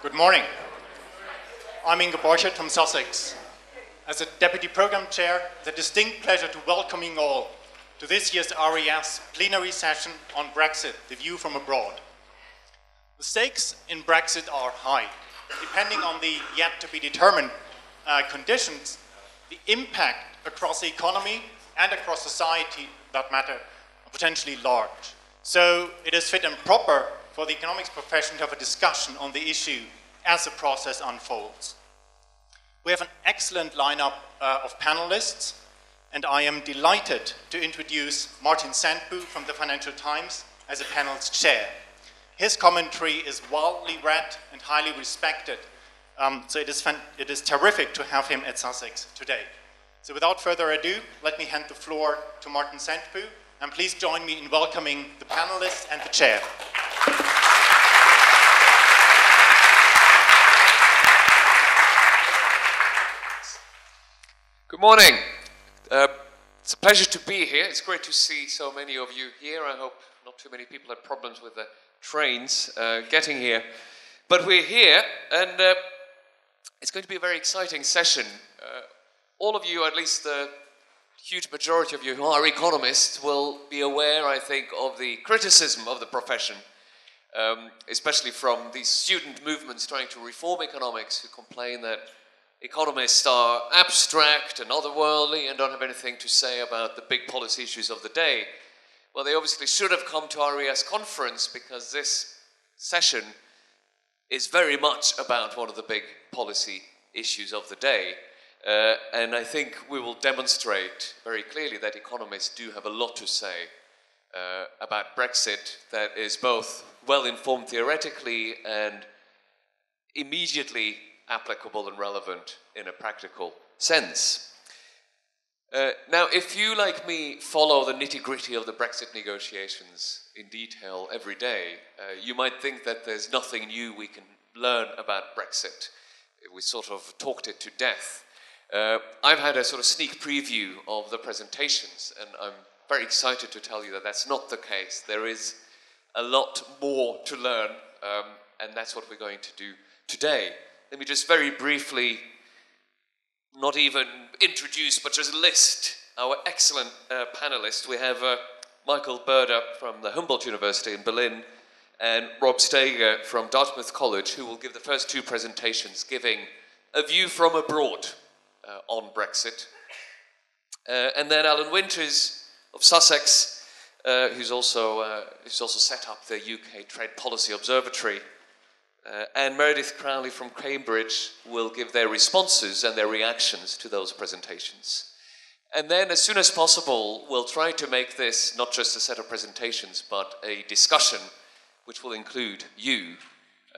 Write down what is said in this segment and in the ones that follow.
Good morning. I'm Ingo Borchert from Sussex. As a Deputy Programme Chair, a distinct pleasure to welcoming all to this year's RES plenary session on Brexit, the view from abroad. The stakes in Brexit are high. Depending on the yet to be determined uh, conditions, the impact across the economy and across society that matter are potentially large. So it is fit and proper for the economics profession to have a discussion on the issue as the process unfolds. We have an excellent lineup uh, of panelists, and I am delighted to introduce Martin Sandbu from the Financial Times as a panel's chair. His commentary is widely read and highly respected, um, so it is, it is terrific to have him at Sussex today. So without further ado, let me hand the floor to Martin Sandbu, and please join me in welcoming the panelists and the chair. Good morning. Uh, it's a pleasure to be here. It's great to see so many of you here. I hope not too many people had problems with the trains uh, getting here. But we're here, and uh, it's going to be a very exciting session. Uh, all of you, at least the huge majority of you who are economists, will be aware, I think, of the criticism of the profession, um, especially from these student movements trying to reform economics who complain that economists are abstract and otherworldly and don't have anything to say about the big policy issues of the day. Well, they obviously should have come to RES conference because this session is very much about one of the big policy issues of the day. Uh, and I think we will demonstrate very clearly that economists do have a lot to say uh, about Brexit that is both well informed theoretically and immediately applicable and relevant in a practical sense. Uh, now, if you, like me, follow the nitty gritty of the Brexit negotiations in detail every day, uh, you might think that there's nothing new we can learn about Brexit. We sort of talked it to death. Uh, I've had a sort of sneak preview of the presentations, and I'm very excited to tell you that that's not the case. There is a lot more to learn, um, and that's what we're going to do today. Let me just very briefly, not even introduce, but just list our excellent uh, panelists. We have uh, Michael Burda from the Humboldt University in Berlin and Rob Staiger from Dartmouth College, who will give the first two presentations, giving a view from abroad uh, on Brexit. Uh, and then Alan Winters of Sussex, uh, who's, also, uh, who's also set up the UK Trade Policy Observatory uh, and Meredith Crowley from Cambridge will give their responses and their reactions to those presentations. And then, as soon as possible, we'll try to make this not just a set of presentations, but a discussion which will include you,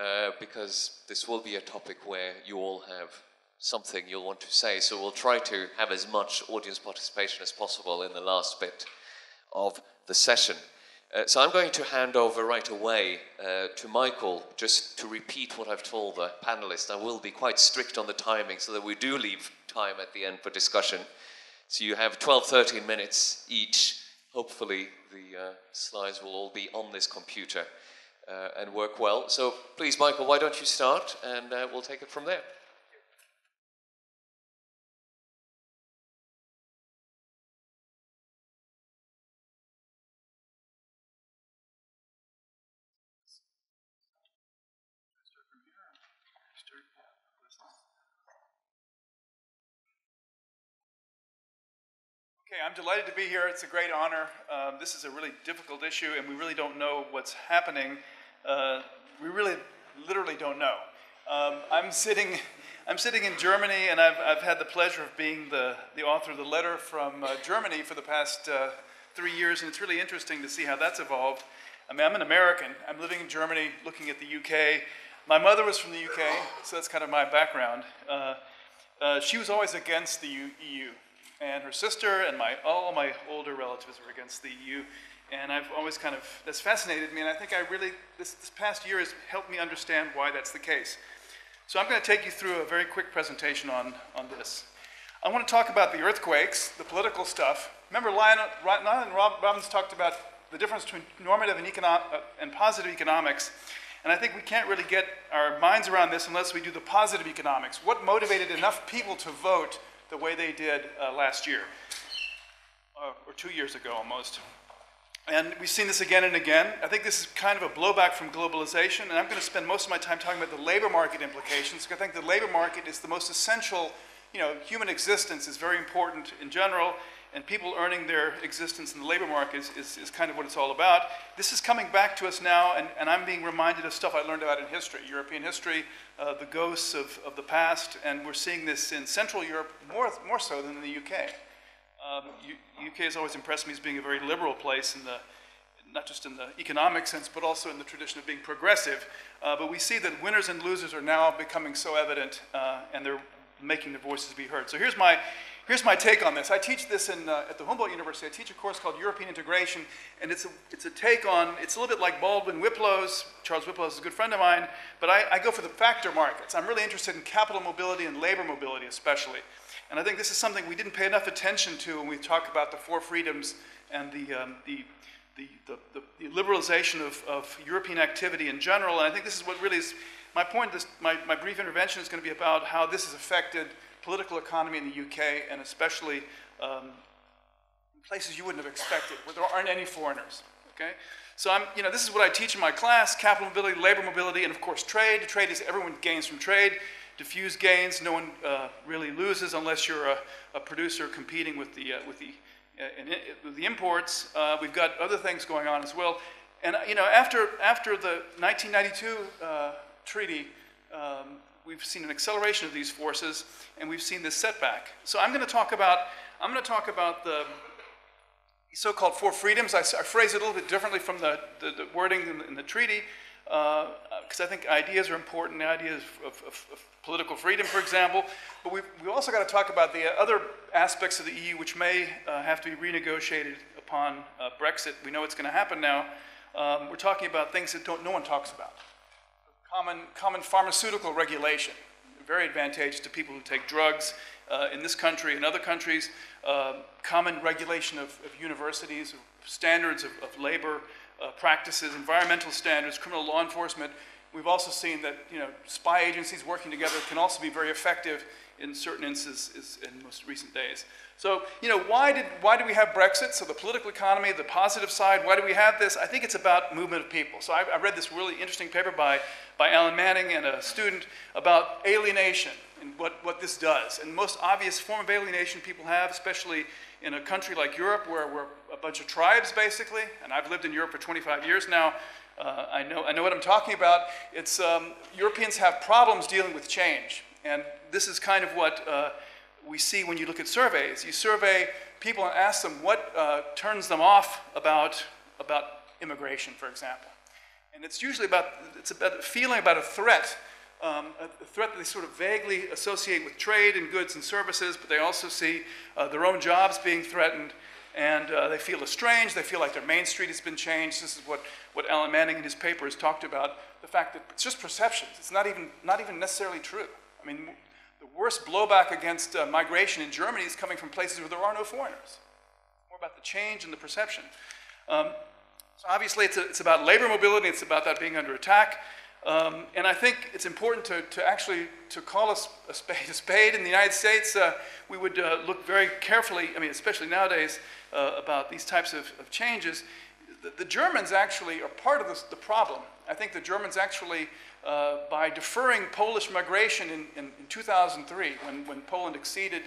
uh, because this will be a topic where you all have something you'll want to say. So we'll try to have as much audience participation as possible in the last bit of the session. Uh, so I'm going to hand over right away uh, to Michael just to repeat what I've told the panelists. I will be quite strict on the timing so that we do leave time at the end for discussion. So you have 12, 13 minutes each. Hopefully the uh, slides will all be on this computer uh, and work well. So please, Michael, why don't you start and uh, we'll take it from there. Okay, I'm delighted to be here. It's a great honor. Um, this is a really difficult issue, and we really don't know what's happening. Uh, we really, literally don't know. Um, I'm sitting, I'm sitting in Germany, and I've, I've had the pleasure of being the, the author of the letter from uh, Germany for the past uh, three years, and it's really interesting to see how that's evolved. I mean, I'm an American. I'm living in Germany, looking at the UK. My mother was from the UK, so that's kind of my background. Uh, uh, she was always against the EU and her sister and my all my older relatives were against the EU. And I've always kind of that's fascinated me, and I think I really this, this past year has helped me understand why that's the case. So I'm going to take you through a very quick presentation on, on this. I want to talk about the earthquakes, the political stuff. Remember, Lionel, and Robbins talked about the difference between normative and, econo- uh, and positive economics. And I think we can't really get our minds around this unless we do the positive economics. What motivated enough people to vote the way they did uh, last year, uh, or two years ago almost? And we've seen this again and again. I think this is kind of a blowback from globalization, and I'm going to spend most of my time talking about the labor market implications. because I think the labor market is the most essential, you know, human existence is very important in general, and people earning their existence in the labor market is, is, is kind of what it's all about. This is coming back to us now, and, and I'm being reminded of stuff I learned about in history, European history, uh, the ghosts of, of the past, and we're seeing this in Central Europe more, more so than in the UK. Um, U- UK has always impressed me as being a very liberal place in the, not just in the economic sense, but also in the tradition of being progressive. Uh, but we see that winners and losers are now becoming so evident, uh, and they're making their voices be heard. So here's my, here's my take on this. I teach this in, uh, at the Humboldt University. I teach a course called European Integration, and it's a, it's a take on, it's a little bit like Baldwin Wyplosz. Charles Wyplosz is a good friend of mine, but I, I go for the factor markets. I'm really interested in capital mobility and labor mobility especially. And I think this is something we didn't pay enough attention to when we talk about the four freedoms and the, um, the, the, the, the, liberalization of, of European activity in general. And I think this is what really is my point. This, my, my brief intervention is going to be about how this has affected political economy in the UK and especially um, places you wouldn't have expected where there aren't any foreigners. Okay? So I'm, you know, this is what I teach in my class, capital mobility, labor mobility, and of course trade. Trade is everyone gains from trade diffuse gains. No one uh, really loses unless you're a, a producer competing with the, uh, with the, uh, with the imports. Uh, we've got other things going on as well. And you know, after, after the 1992 uh, treaty, um, we've seen an acceleration of these forces, and we've seen this setback. So I'm going to talk about, I'm going to talk about the so-called four freedoms. I, I, phrase it a little bit differently from the, the, the wording in the, in the treaty because uh, I think ideas are important, ideas of, of, of, political freedom, for example. But we've, we also got to talk about the other aspects of the EU which may uh, have to be renegotiated upon uh, Brexit. We know it's going to happen now. Um, we're talking about things that don't no one talks about. Common, common pharmaceutical regulation, very advantageous to people who take drugs uh, in this country and other countries. Uh, common regulation of, of universities, standards of, of labor, uh, practices, environmental standards, criminal law enforcement. We've also seen that you know, spy agencies working together can also be very effective in certain instances in most recent days. So, you know, why did, why do we have Brexit? So the political economy, the positive side, why do we have this? I think it's about movement of people. So I, I read this really interesting paper by, by Alan Manning and a student about alienation and what, what this does. And the most obvious form of alienation people have, especially in a country like Europe where we're a bunch of tribes basically, and I've lived in Europe for 25 years now, uh, I, know, I know what I'm talking about. It's, um, Europeans have problems dealing with change. And this is kind of what uh, we see when you look at surveys. You survey people and ask them what uh, turns them off about, about immigration, for example. And it's usually about, it's about feeling about a threat um, a threat that they sort of vaguely associate with trade and goods and services, but they also see uh, their own jobs being threatened, and uh, they feel estranged. They feel like their main street has been changed. This is what, what Alan Manning in his paper has talked about, the fact that it's just perceptions. It's not even, not even necessarily true. I mean, the worst blowback against uh, migration in Germany is coming from places where there are no foreigners. More about the change and the perception. Um, so obviously, it's, a, it's about labor mobility. It's about that being under attack. Um, and I think it's important to, to actually to call a, a, spade a spade. In the United States, uh, we would uh, look very carefully, I mean, especially nowadays, uh, about these types of, of changes. The, the, Germans actually are part of this, the problem. I think the Germans actually, uh, by deferring Polish migration in, in, in 2003, when, when Poland acceded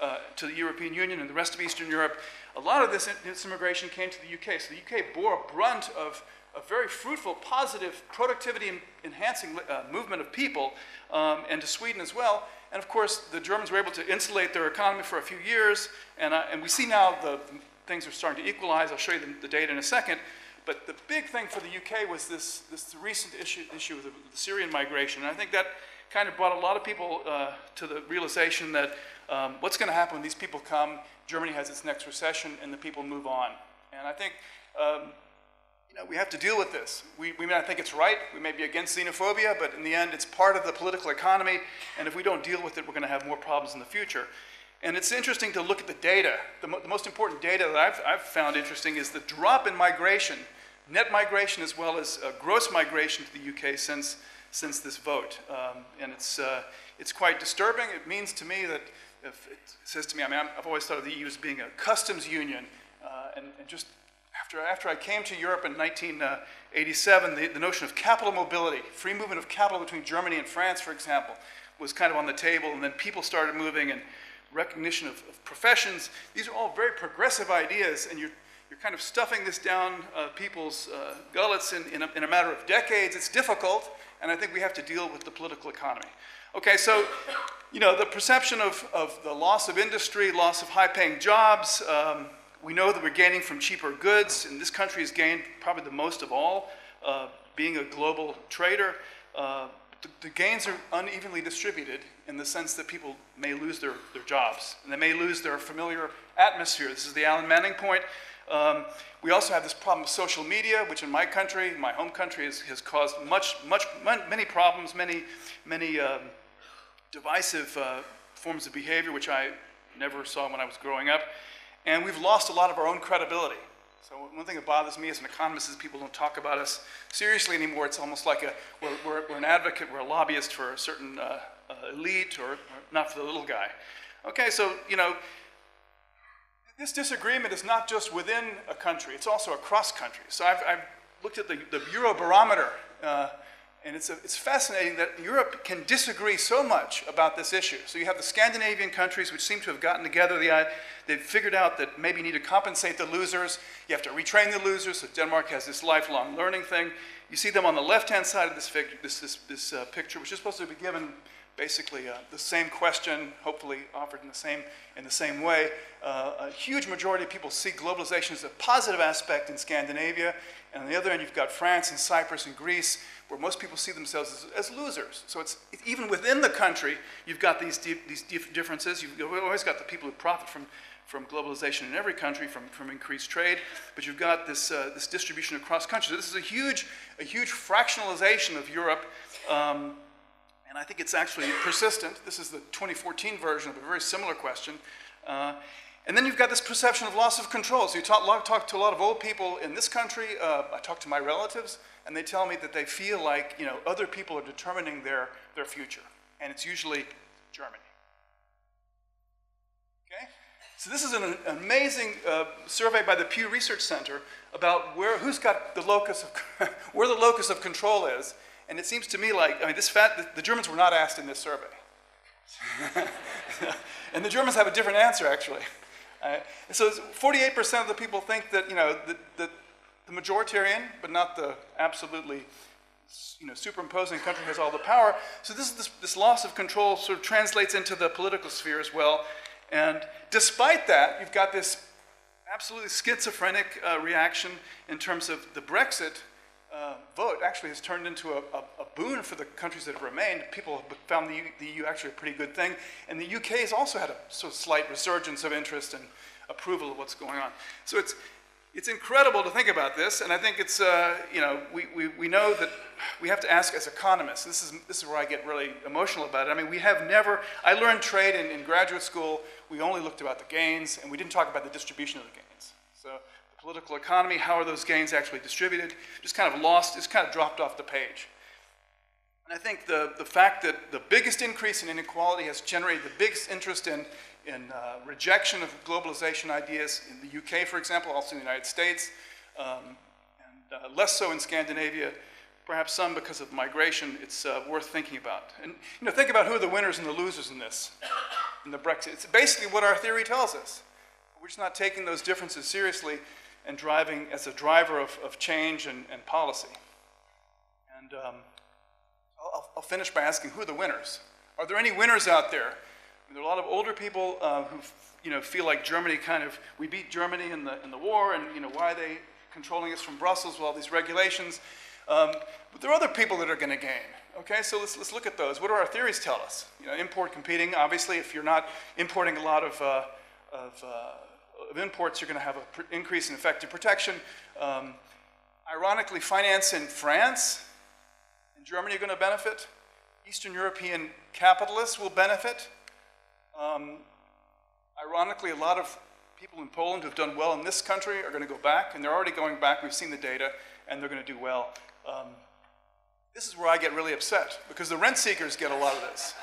uh, to the European Union and the rest of Eastern Europe, a lot of this, this immigration came to the UK. So the UK bore a brunt of a very fruitful, positive, productivity enhancing uh, movement of people, um, and to Sweden as well. And of course, the Germans were able to insulate their economy for a few years, and, and we see now the, the, things are starting to equalize. I'll show you the, the, data in a second. But the big thing for the UK was this, this recent issue, issue of the, Syrian migration. And I think that kind of brought a lot of people uh, to the realization that um, what's going to happen when these people come, Germany has its next recession, and the people move on. And I think um, you know, we have to deal with this. We, we may not think it's right, we may be against xenophobia, but in the end, it's part of the political economy, and if we don't deal with it, we're going to have more problems in the future. And it's interesting to look at the data. The, mo the most important data that I've, I've, found interesting is the drop in migration net migration as well as uh, gross migration to the UK since, since this vote. Um, and it's, uh, it's quite disturbing. It means to me that, if it says to me, I mean, i have always thought of the EU as being a customs union. Uh, and, and, just after, after I came to Europe in 1987, the, the notion of capital mobility, free movement of capital between Germany and France, for example, was kind of on the table. And then people started moving and recognition of, of professions. These are all very progressive ideas, and you're you're kind of stuffing this down uh, people's uh, gullets in, in a, in, a, matter of decades. It's difficult, and I think we have to deal with the political economy. Okay, so, you know, the perception of, of the loss of industry, loss of high paying jobs, um, we know that we're gaining from cheaper goods, and this country has gained probably the most of all, uh, being a global trader. Uh, the, the, gains are unevenly distributed in the sense that people may lose their, their jobs, and they may lose their familiar atmosphere. This is the Alan Manning point. Um, we also have this problem of social media, which in my country, my home country, has, has caused much, much, many problems, many, many um, divisive uh, forms of behavior, which I never saw when I was growing up. And we've lost a lot of our own credibility. So one thing that bothers me as an economist is people don't talk about us seriously anymore. It's almost like a, we're, we're, we're an advocate, we're a lobbyist for a certain uh, uh, elite or, or not for the little guy. Okay, so, you know, this disagreement is not just within a country, it's also across countries. So I've, I've looked at the, the Eurobarometer, uh, and it's, a, it's fascinating that Europe can disagree so much about this issue. So you have the Scandinavian countries, which seem to have gotten together. The, uh, they've figured out that maybe you need to compensate the losers. You have to retrain the losers. So Denmark has this lifelong learning thing. You see them on the left-hand side of this, fig- this, this, this uh, picture, which is supposed to be given basically uh, the same question, hopefully offered in the same, in the same way. Uh, a huge majority of people see globalization as a positive aspect in Scandinavia. And on the other end, you've got France and Cyprus and Greece, where most people see themselves as, as losers. So it's even within the country, you've got these, these differences. You've always got the people who profit from, from globalization in every country, from, from increased trade, but you've got this, uh, this distribution across countries. So this is a huge, a huge fractionalization of Europe. Um, and I think it's actually persistent. This is the 2014 version of a very similar question. Uh, and then you've got this perception of loss of control. So you talk, talk to a lot of old people in this country. Uh, I talk to my relatives, and they tell me that they feel like you know other people are determining their, their future, and it's usually Germany. Okay, so this is an, an amazing uh, survey by the Pew Research Center about where who's got the locus of where the locus of control is, and it seems to me like, I mean, this fat, the, the Germans were not asked in this survey. and the Germans have a different answer, actually. Uh, so 48% of the people think that, you know, the, the, the majoritarian, but not the absolutely you know, superimposing country has all the power. So this, this, this, loss of control sort of translates into the political sphere as well. And despite that, you've got this absolutely schizophrenic uh, reaction in terms of the Brexit uh, vote actually has turned into a, a, a, boon for the countries that have remained. People have found the EU, the EU, actually a pretty good thing. And the UK has also had a sort of slight resurgence of interest and approval of what's going on. So it's, it's incredible to think about this. And I think it's, uh, you know, we, we, we know that we have to ask as economists, this is, this is where I get really emotional about it. I mean, we have never, I learned trade in, in graduate school. We only looked about the gains, and we didn't talk about the distribution of the gains. So political economy, how are those gains actually distributed, just kind of lost, just kind of dropped off the page. And I think the, the fact that the biggest increase in inequality has generated the biggest interest in, in uh, rejection of globalization ideas in the UK, for example, also in the United States, um, and uh, less so in Scandinavia, perhaps some because of migration, it's uh, worth thinking about. And you know, think about who are the winners and the losers in this, in the Brexit. It's basically what our theory tells us. We're just not taking those differences seriously and driving as a driver of, of change and, and policy. And um, I'll, I'll, finish by asking who are the winners? Are there any winners out there? There are a lot of older people uh, who you know, feel like Germany kind of, we beat Germany in the, in the war, and you know, why are they controlling us from Brussels with all these regulations? Um, but there are other people that are going to gain. Okay, so let's, let's look at those. What do our theories tell us? You know, import competing, obviously, if you're not importing a lot of, uh, of uh, of imports, you're going to have an increase in effective protection. Um, ironically, finance in France and Germany are going to benefit. Eastern European capitalists will benefit. Um, ironically, a lot of people in Poland who've done well in this country are going to go back, and they're already going back. We've seen the data. and they're going to do well. Um, this is where I get really upset because the rent seekers get a lot of this.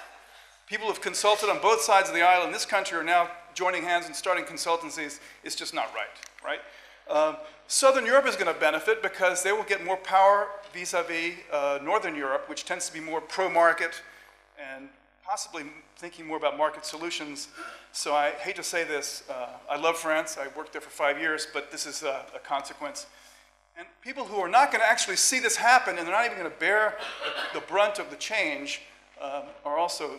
People who've consulted on both sides of the aisle in this country are now joining hands and starting consultancies. It's just not right, right? Um, Southern Europe is going to benefit because they will get more power vis-a-vis uh, Northern Europe, which tends to be more pro-market and possibly thinking more about market solutions. So I hate to say this, uh, I love France, I worked there for five years, but this is a, a consequence. And people who are not going to actually see this happen and they're not even going to bear the, the, brunt of the change um, are also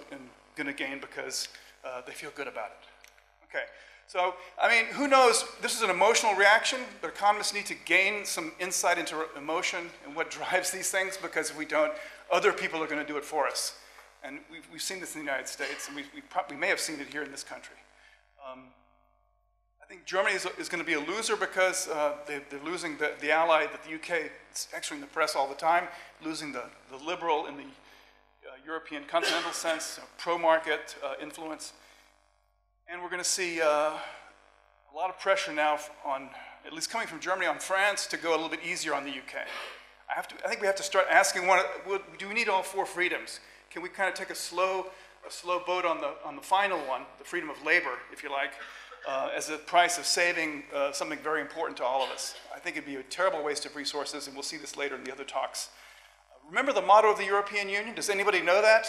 going to gain because uh, they feel good about it. Okay, so I mean, who knows? This is an emotional reaction, but economists need to gain some insight into emotion and what drives these things because if we don't, other people are going to do it for us. And we've, we've seen this in the United States, and we, we, we may have seen it here in this country. Um, I think Germany is, is going to be a loser because uh, they, are losing the, the ally that the UK, is actually in the press all the time, losing the, the liberal in the European continental sense, pro-market uh, influence. And we're going to see uh, a lot of pressure now on, at least coming from Germany, on France to go a little bit easier on the UK. I, have to, I think we have to start asking, one, do we need all four freedoms? Can we kind of take a slow, a slow boat on the, on the final one, the freedom of labor, if you like, uh, as a price of saving uh, something very important to all of us? I think it'd be a terrible waste of resources, and we'll see this later in the other talks. Remember the motto of the European Union? Does anybody know that?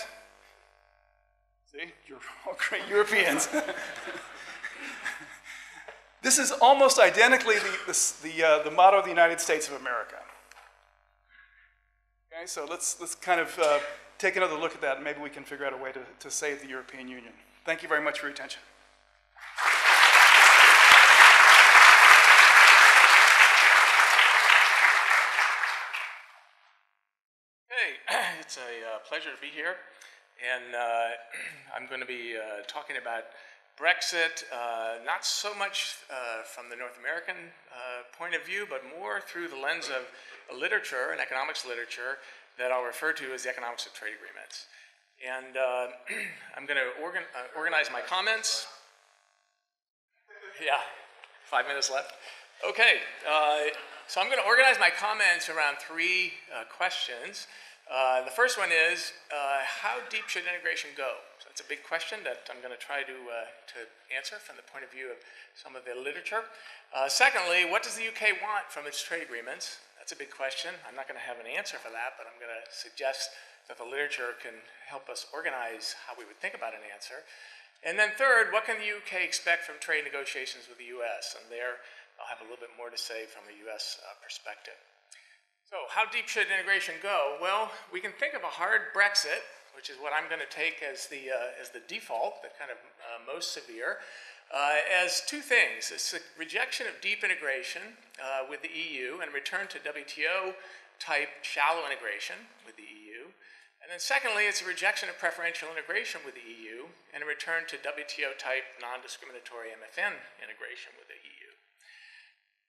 See, you're all great Europeans. this is almost identically the, the, the, uh, the motto of the United States of America. Okay, so let's, let's kind of uh, take another look at that, and maybe we can figure out a way to, to save the European Union. Thank you very much for your attention. It's a uh, pleasure to be here. And uh, I'm going to be uh, talking about Brexit, uh, not so much uh, from the North American uh, point of view, but more through the lens of literature and economics literature that I'll refer to as the economics of trade agreements. And I'm going to organ organize my comments. Yeah, five minutes left. Okay, so I'm going to organize my comments around three questions. Uh, the first one is, uh, how deep should integration go? So a big question that I'm going to try to, to answer from the point of view of some of the literature. secondly, what does the UK want from its trade agreements? That's a big question. I'm not going to have an answer for that, but I'm going to suggest that the literature can help us organize how we would think about an answer. And then third, what can the UK expect from trade negotiations with the US? And there I'll have a little bit more to say from a US uh, perspective. So how deep should integration go? Well, we can think of a hard Brexit, which is what I'm going to take as the, uh, as the default, the kind of uh, most severe uh, as two things. It's a rejection of deep integration uh, with the EU and return to WTO type shallow integration with the EU. And then secondly, it's a rejection of preferential integration with the EU and a return to WTO type non-discriminatory MFN integration with the EU.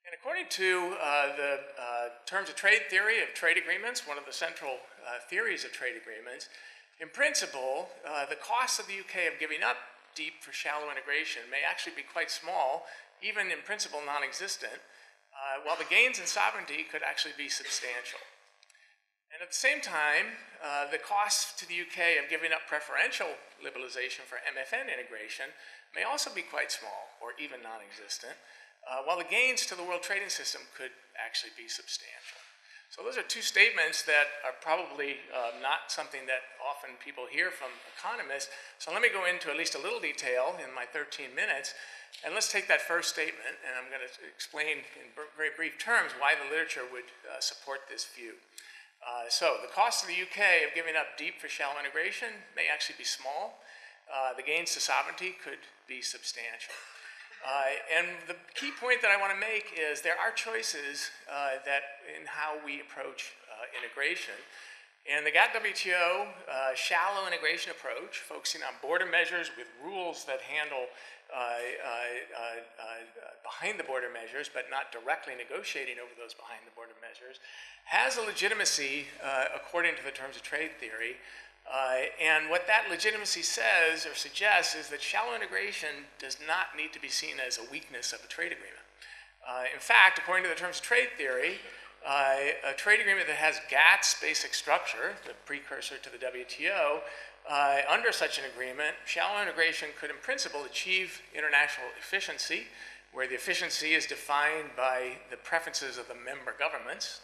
And according to uh, the uh, terms of trade theory of trade agreements, one of the central uh, theories of trade agreements, in principle, uh, the costs of the UK of giving up deep for shallow integration may actually be quite small, even in principle non-existent, uh, while the gains in sovereignty could actually be substantial. And at the same time, uh, the costs to the UK of giving up preferential liberalization for MFN integration may also be quite small or even non-existent, uh, while the gains to the world trading system could actually be substantial. So those are two statements that are probably uh, not something that often people hear from economists. So let me go into at least a little detail in my 13 minutes. And let's take that first statement, and I'm going to explain in very brief terms why the literature would uh, support this view. Uh, so the cost of the UK of giving up deep for shallow integration may actually be small. Uh, the gains to sovereignty could be substantial. Uh, and the key point that I want to make is there are choices uh, that in how we approach uh, integration. And the GATT-WTO uh, shallow integration approach, focusing on border measures with rules that handle uh, uh, behind the border measures, but not directly negotiating over those behind the border measures, has a legitimacy according to the terms of trade theory uh, and what that legitimacy says or suggests is that shallow integration does not need to be seen as a weakness of a trade agreement. Uh, in fact, according to the terms of trade theory, uh, a trade agreement that has GATT's basic structure, the precursor to the WTO, uh, under such an agreement, shallow integration could in principle achieve international efficiency, where the efficiency is defined by the preferences of the member governments.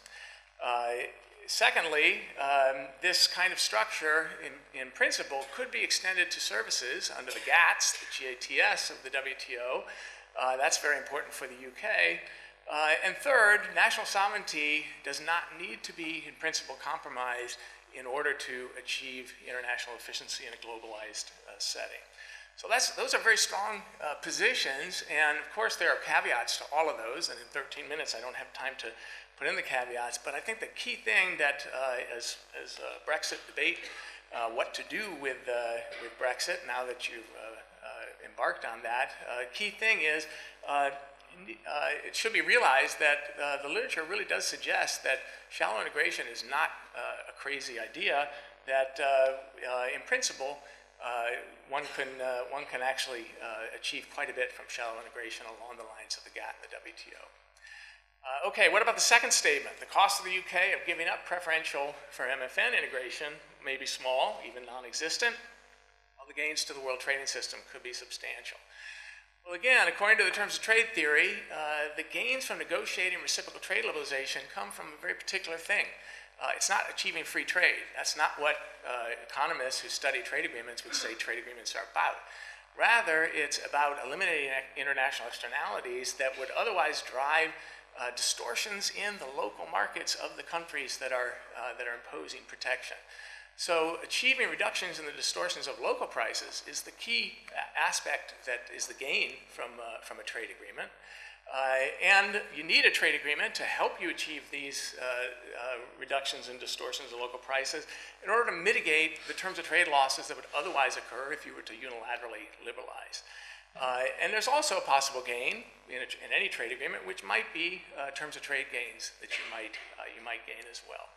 Uh, secondly, um, this kind of structure, in, in, principle, could be extended to services under the GATS, the GATS of the WTO. Uh, that's very important for the UK. Uh, and third, national sovereignty does not need to be, in principle, compromised in order to achieve international efficiency in a globalized uh, setting. So those are very strong uh, positions, and of course there are caveats to all of those, and in 13 minutes I don't have time to put in the caveats, but I think the key thing that uh, as, as Brexit debate uh, what to do with, uh, with Brexit now that you've uh, embarked on that, key thing is uh, it should be realized that uh, the literature really does suggest that shallow integration is not uh, a crazy idea, that in principle, uh, one, can, uh, one can actually uh, achieve quite a bit from shallow integration along the lines of the GATT and the WTO. Okay, what about the second statement? The cost of the UK of giving up preferential for MFN integration may be small, even non-existent, while the gains to the world trading system could be substantial. Well, again, according to the terms of trade theory, uh, the gains from negotiating reciprocal trade liberalization come from a very particular thing. Uh, it's not achieving free trade. That's not what uh, economists who study trade agreements would say trade agreements are about. Rather, it's about eliminating international externalities that would otherwise drive uh, distortions in the local markets of the countries that are, uh, that are imposing protection. So achieving reductions in the distortions of local prices is the key aspect that is the gain from, uh, from a trade agreement. Uh, and you need a trade agreement to help you achieve these uh, uh, reductions and distortions of local prices in order to mitigate the terms of trade losses that would otherwise occur if you were to unilaterally liberalize. Uh, and there's also a possible gain in, a, in any trade agreement, which might be uh, terms of trade gains that you might, you might gain as well.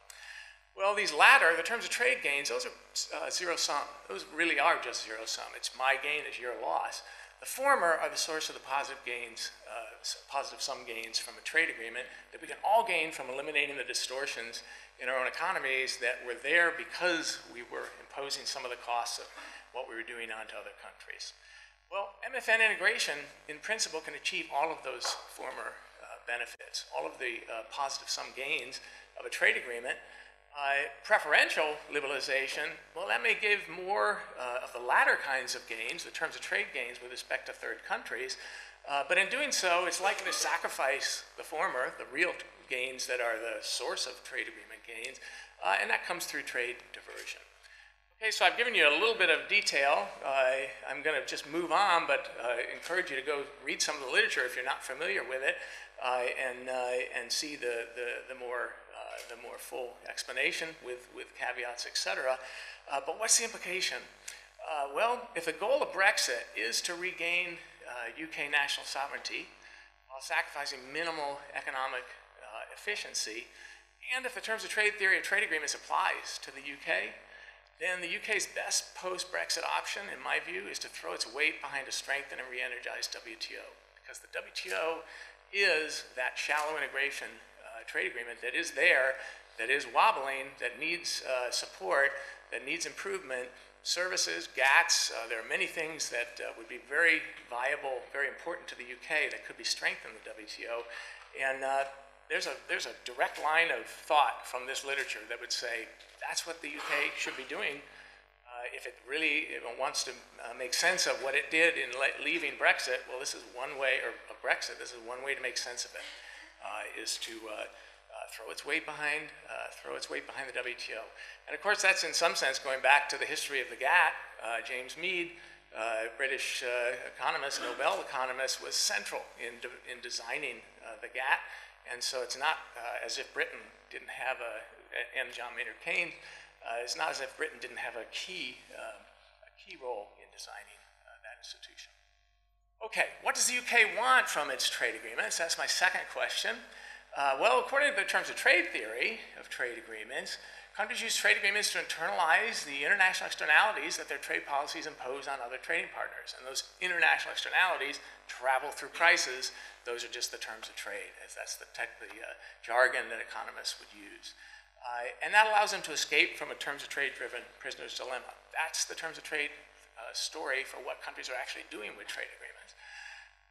Well, these latter, the terms of trade gains, those are uh, zero sum. Those really are just zero sum. It's my gain is your loss. The former are the source of the positive gains, uh, positive sum gains from a trade agreement that we can all gain from eliminating the distortions in our own economies that were there because we were imposing some of the costs of what we were doing onto other countries. Well, MFN integration, in principle, can achieve all of those former uh, benefits, all of the uh, positive sum gains of a trade agreement, uh, preferential liberalization, well, that may give more uh, of the latter kinds of gains, the terms of trade gains with respect to third countries, uh, but in doing so, it's likely to sacrifice the former, the real gains that are the source of trade agreement gains, uh, and that comes through trade diversion. Okay, so I've given you a little bit of detail. I'm going to just move on, but encourage you to go read some of the literature if you're not familiar with it, and, and see the, the, the more the more full explanation with, with caveats, etc. Uh, but what's the implication? Uh, well, if the goal of Brexit is to regain UK uh, national sovereignty while sacrificing minimal economic uh, efficiency, and if the terms of trade theory of trade agreements applies to the UK, then the UK's best post-Brexit option, in my view, is to throw its weight behind a strengthened and re-energized WTO. Because the WTO is that shallow integration trade agreement that is there, that is wobbling, that needs uh, support, that needs improvement, services, GATS, uh, there are many things that uh, would be very viable, very important to the UK that could be strengthened the WTO. And uh, there's, a, there's a direct line of thought from this literature that would say that's what the UK should be doing uh, if it really if it wants to uh, make sense of what it did in leaving Brexit, well, this is one way, or Brexit, this is one way to make sense of it. Uh, is to uh, uh, throw its weight behind, throw its weight behind the WTO. And of course, that's in some sense going back to the history of the GATT. James Meade, uh, British uh, economist, Nobel economist, was central in, de in designing uh, the GATT. And so it's not uh, as if Britain didn't have a, and John Maynard Keynes, uh, it's not as if Britain didn't have a key, um, a key role in designing uh, that institution. Okay, what does the UK want from its trade agreements? That's my second question. Uh, well, according to the terms of trade theory of trade agreements, countries use trade agreements to internalize the international externalities that their trade policies impose on other trading partners. And those international externalities travel through prices. Those are just the terms of trade, as that's the, tech, the uh, jargon that economists would use. Uh, and that allows them to escape from a terms of trade driven prisoner's dilemma. That's the terms of trade uh, story for what countries are actually doing with trade agreements.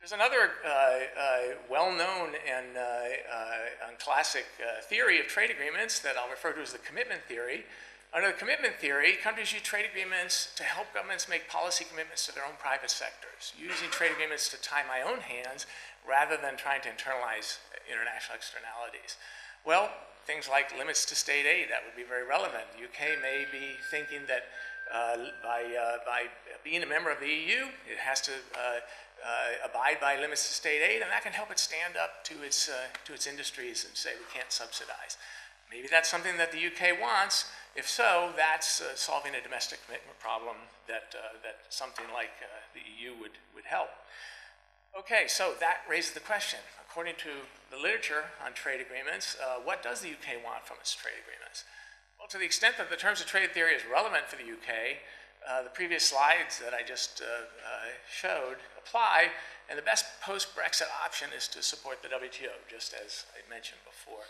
There's another uh, uh, well-known and, uh, uh, and, classic uh, theory of trade agreements that I'll refer to as the commitment theory. Under the commitment theory, countries use trade agreements to help governments make policy commitments to their own private sectors, using trade agreements to tie my own hands rather than trying to internalize international externalities. Well, things like limits to state aid, that would be very relevant. The UK may be thinking that uh, by, uh, by being a member of the EU, it has to uh, uh, abide by limits to state aid, and that can help it stand up to its, uh, to its industries and say we can't subsidize. Maybe that's something that the UK wants. If so, that's uh, solving a domestic commitment problem that, that something like the EU would, would help. Okay, so that raises the question. According to the literature on trade agreements, uh, what does the UK want from its trade agreements? Well, to the extent that the terms of trade theory is relevant for the UK, uh, the previous slides that I just uh, uh, showed apply, and the best post-Brexit option is to support the WTO, just as I mentioned before.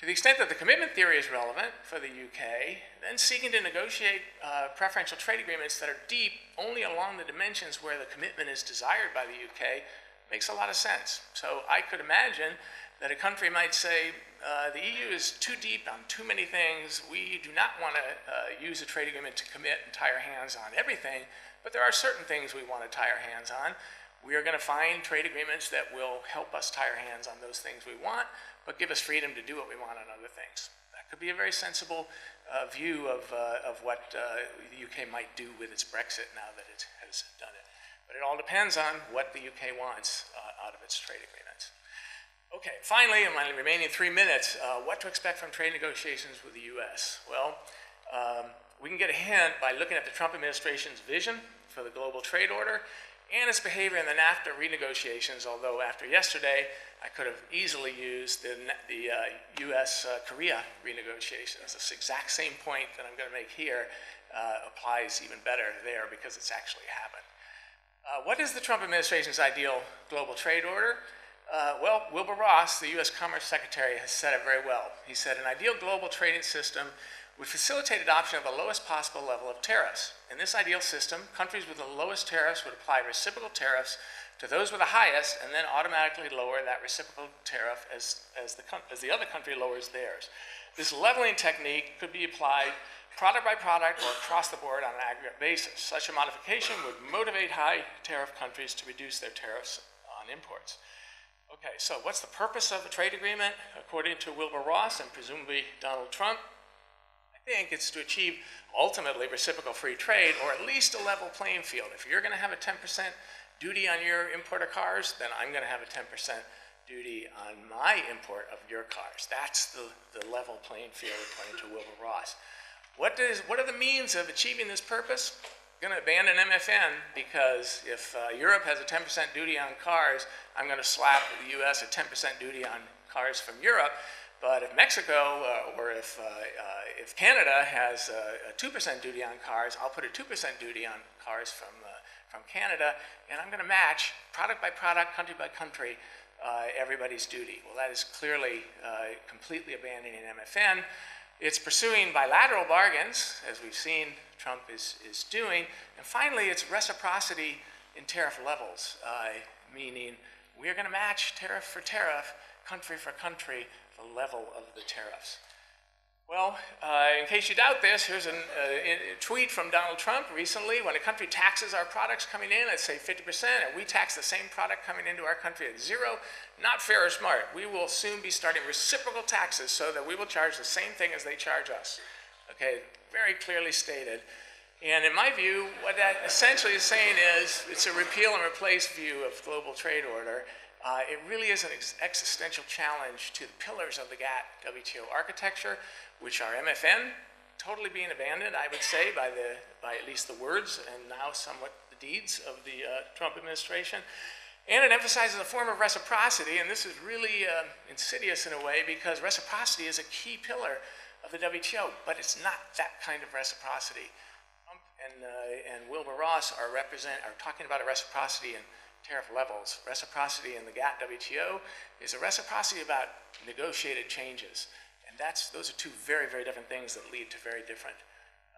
To the extent that the commitment theory is relevant for the UK, then seeking to negotiate uh, preferential trade agreements that are deep only along the dimensions where the commitment is desired by the UK makes a lot of sense. So I could imagine that a country might say, uh, the EU is too deep on too many things. We do not want to uh, use a trade agreement to commit and tie our hands on everything, but there are certain things we want to tie our hands on. We are going to find trade agreements that will help us tie our hands on those things we want, but give us freedom to do what we want on other things. That could be a very sensible uh, view of, uh, of what uh, the UK might do with its Brexit now that it has done it. But it all depends on what the UK wants uh, out of its trade agreements. Okay, finally, in my remaining three minutes, uh, what to expect from trade negotiations with the U.S.? Well, um, we can get a hint by looking at the Trump administration's vision for the global trade order and its behavior in the NAFTA renegotiations, although after yesterday, I could have easily used the, the uh, US-Korea uh, renegotiations. This exact same point that I'm going to make here uh, applies even better there because it's actually happened. Uh, what is the Trump administration's ideal global trade order? Uh, well, Wilbur Ross, the U.S. Commerce Secretary, has said it very well. He said an ideal global trading system would facilitate adoption of the lowest possible level of tariffs. In this ideal system, countries with the lowest tariffs would apply reciprocal tariffs to those with the highest and then automatically lower that reciprocal tariff as, as, the, as the other country lowers theirs. This leveling technique could be applied product by product or across the board on an aggregate basis. Such a modification would motivate high tariff countries to reduce their tariffs on imports. Okay, so what's the purpose of a trade agreement? According to Wilbur Ross and presumably Donald Trump, I think it's to achieve ultimately reciprocal free trade or at least a level playing field. If you're going to have a 10% duty on your import of cars, then I'm going to have a 10% duty on my import of your cars. That's the, the level playing field according to Wilbur Ross. What, does, what are the means of achieving this purpose? Going to abandon MFN because if uh, Europe has a 10% duty on cars, I'm going to slap the US a 10% duty on cars from Europe. But if Mexico uh, or if, uh, uh if Canada has a 2% duty on cars, I'll put a 2% duty on cars from, uh, from Canada, and I'm going to match product by product, country by country, uh, everybody's duty. Well, that is clearly completely abandoning MFN. It's pursuing bilateral bargains, as we've seen Trump is, is doing. And finally, it's reciprocity in tariff levels, uh, meaning we're going to match tariff for tariff, country for country, the level of the tariffs. Well, uh, in case you doubt this, here's an, uh, a tweet from Donald Trump recently. When a country taxes our products coming in at, say, 50%, and we tax the same product coming into our country at zero, not fair or smart. We will soon be starting reciprocal taxes so that we will charge the same thing as they charge us. Okay, very clearly stated. And in my view, what that essentially is saying is it's a repeal and replace view of global trade order. Uh, it really is an ex existential challenge to the pillars of the GATT WTO architecture, which are MFN, totally being abandoned, I would say, by, the, by at least the words and now somewhat the deeds of the uh, Trump administration. And it emphasizes a form of reciprocity, and this is really uh, insidious in a way because reciprocity is a key pillar of the WTO, but it's not that kind of reciprocity. Trump and, uh, and Wilbur Ross are, represent, are talking about a reciprocity in tariff levels. Reciprocity in the GATT WTO is a reciprocity about negotiated changes. And that's, those are two very, very different things that lead to very different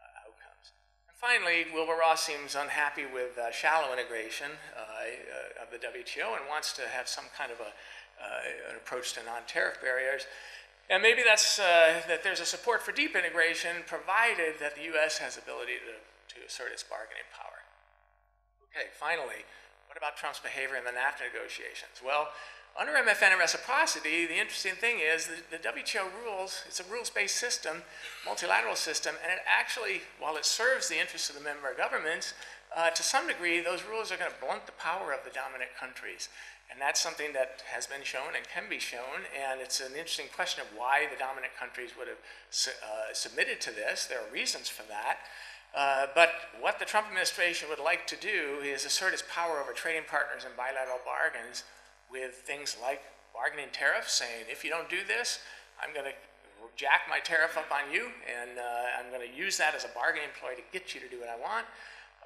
uh, outcomes. And finally, Wilbur Ross seems unhappy with uh, shallow integration uh, of the WTO and wants to have some kind of a, uh, an approach to non-tariff barriers. And maybe that's, uh, that there's a support for deep integration provided that the U.S. has ability to, to assert its bargaining power. Okay, finally, what about Trump's behavior in the NAFTA negotiations? Well, under MFN and reciprocity, the interesting thing is the, WTO rules, it's a rules-based system, multilateral system, and it actually, while it serves the interests of the member governments, uh, to some degree, those rules are going to blunt the power of the dominant countries. And that's something that has been shown and can be shown, and it's an interesting question of why the dominant countries would have su uh, submitted to this. There are reasons for that. Uh, but what the Trump administration would like to do is assert its power over trading partners in bilateral bargains with things like bargaining tariffs, saying, if you don't do this, I'm going to jack my tariff up on you, and uh, I'm going to use that as a bargaining ploy to get you to do what I want.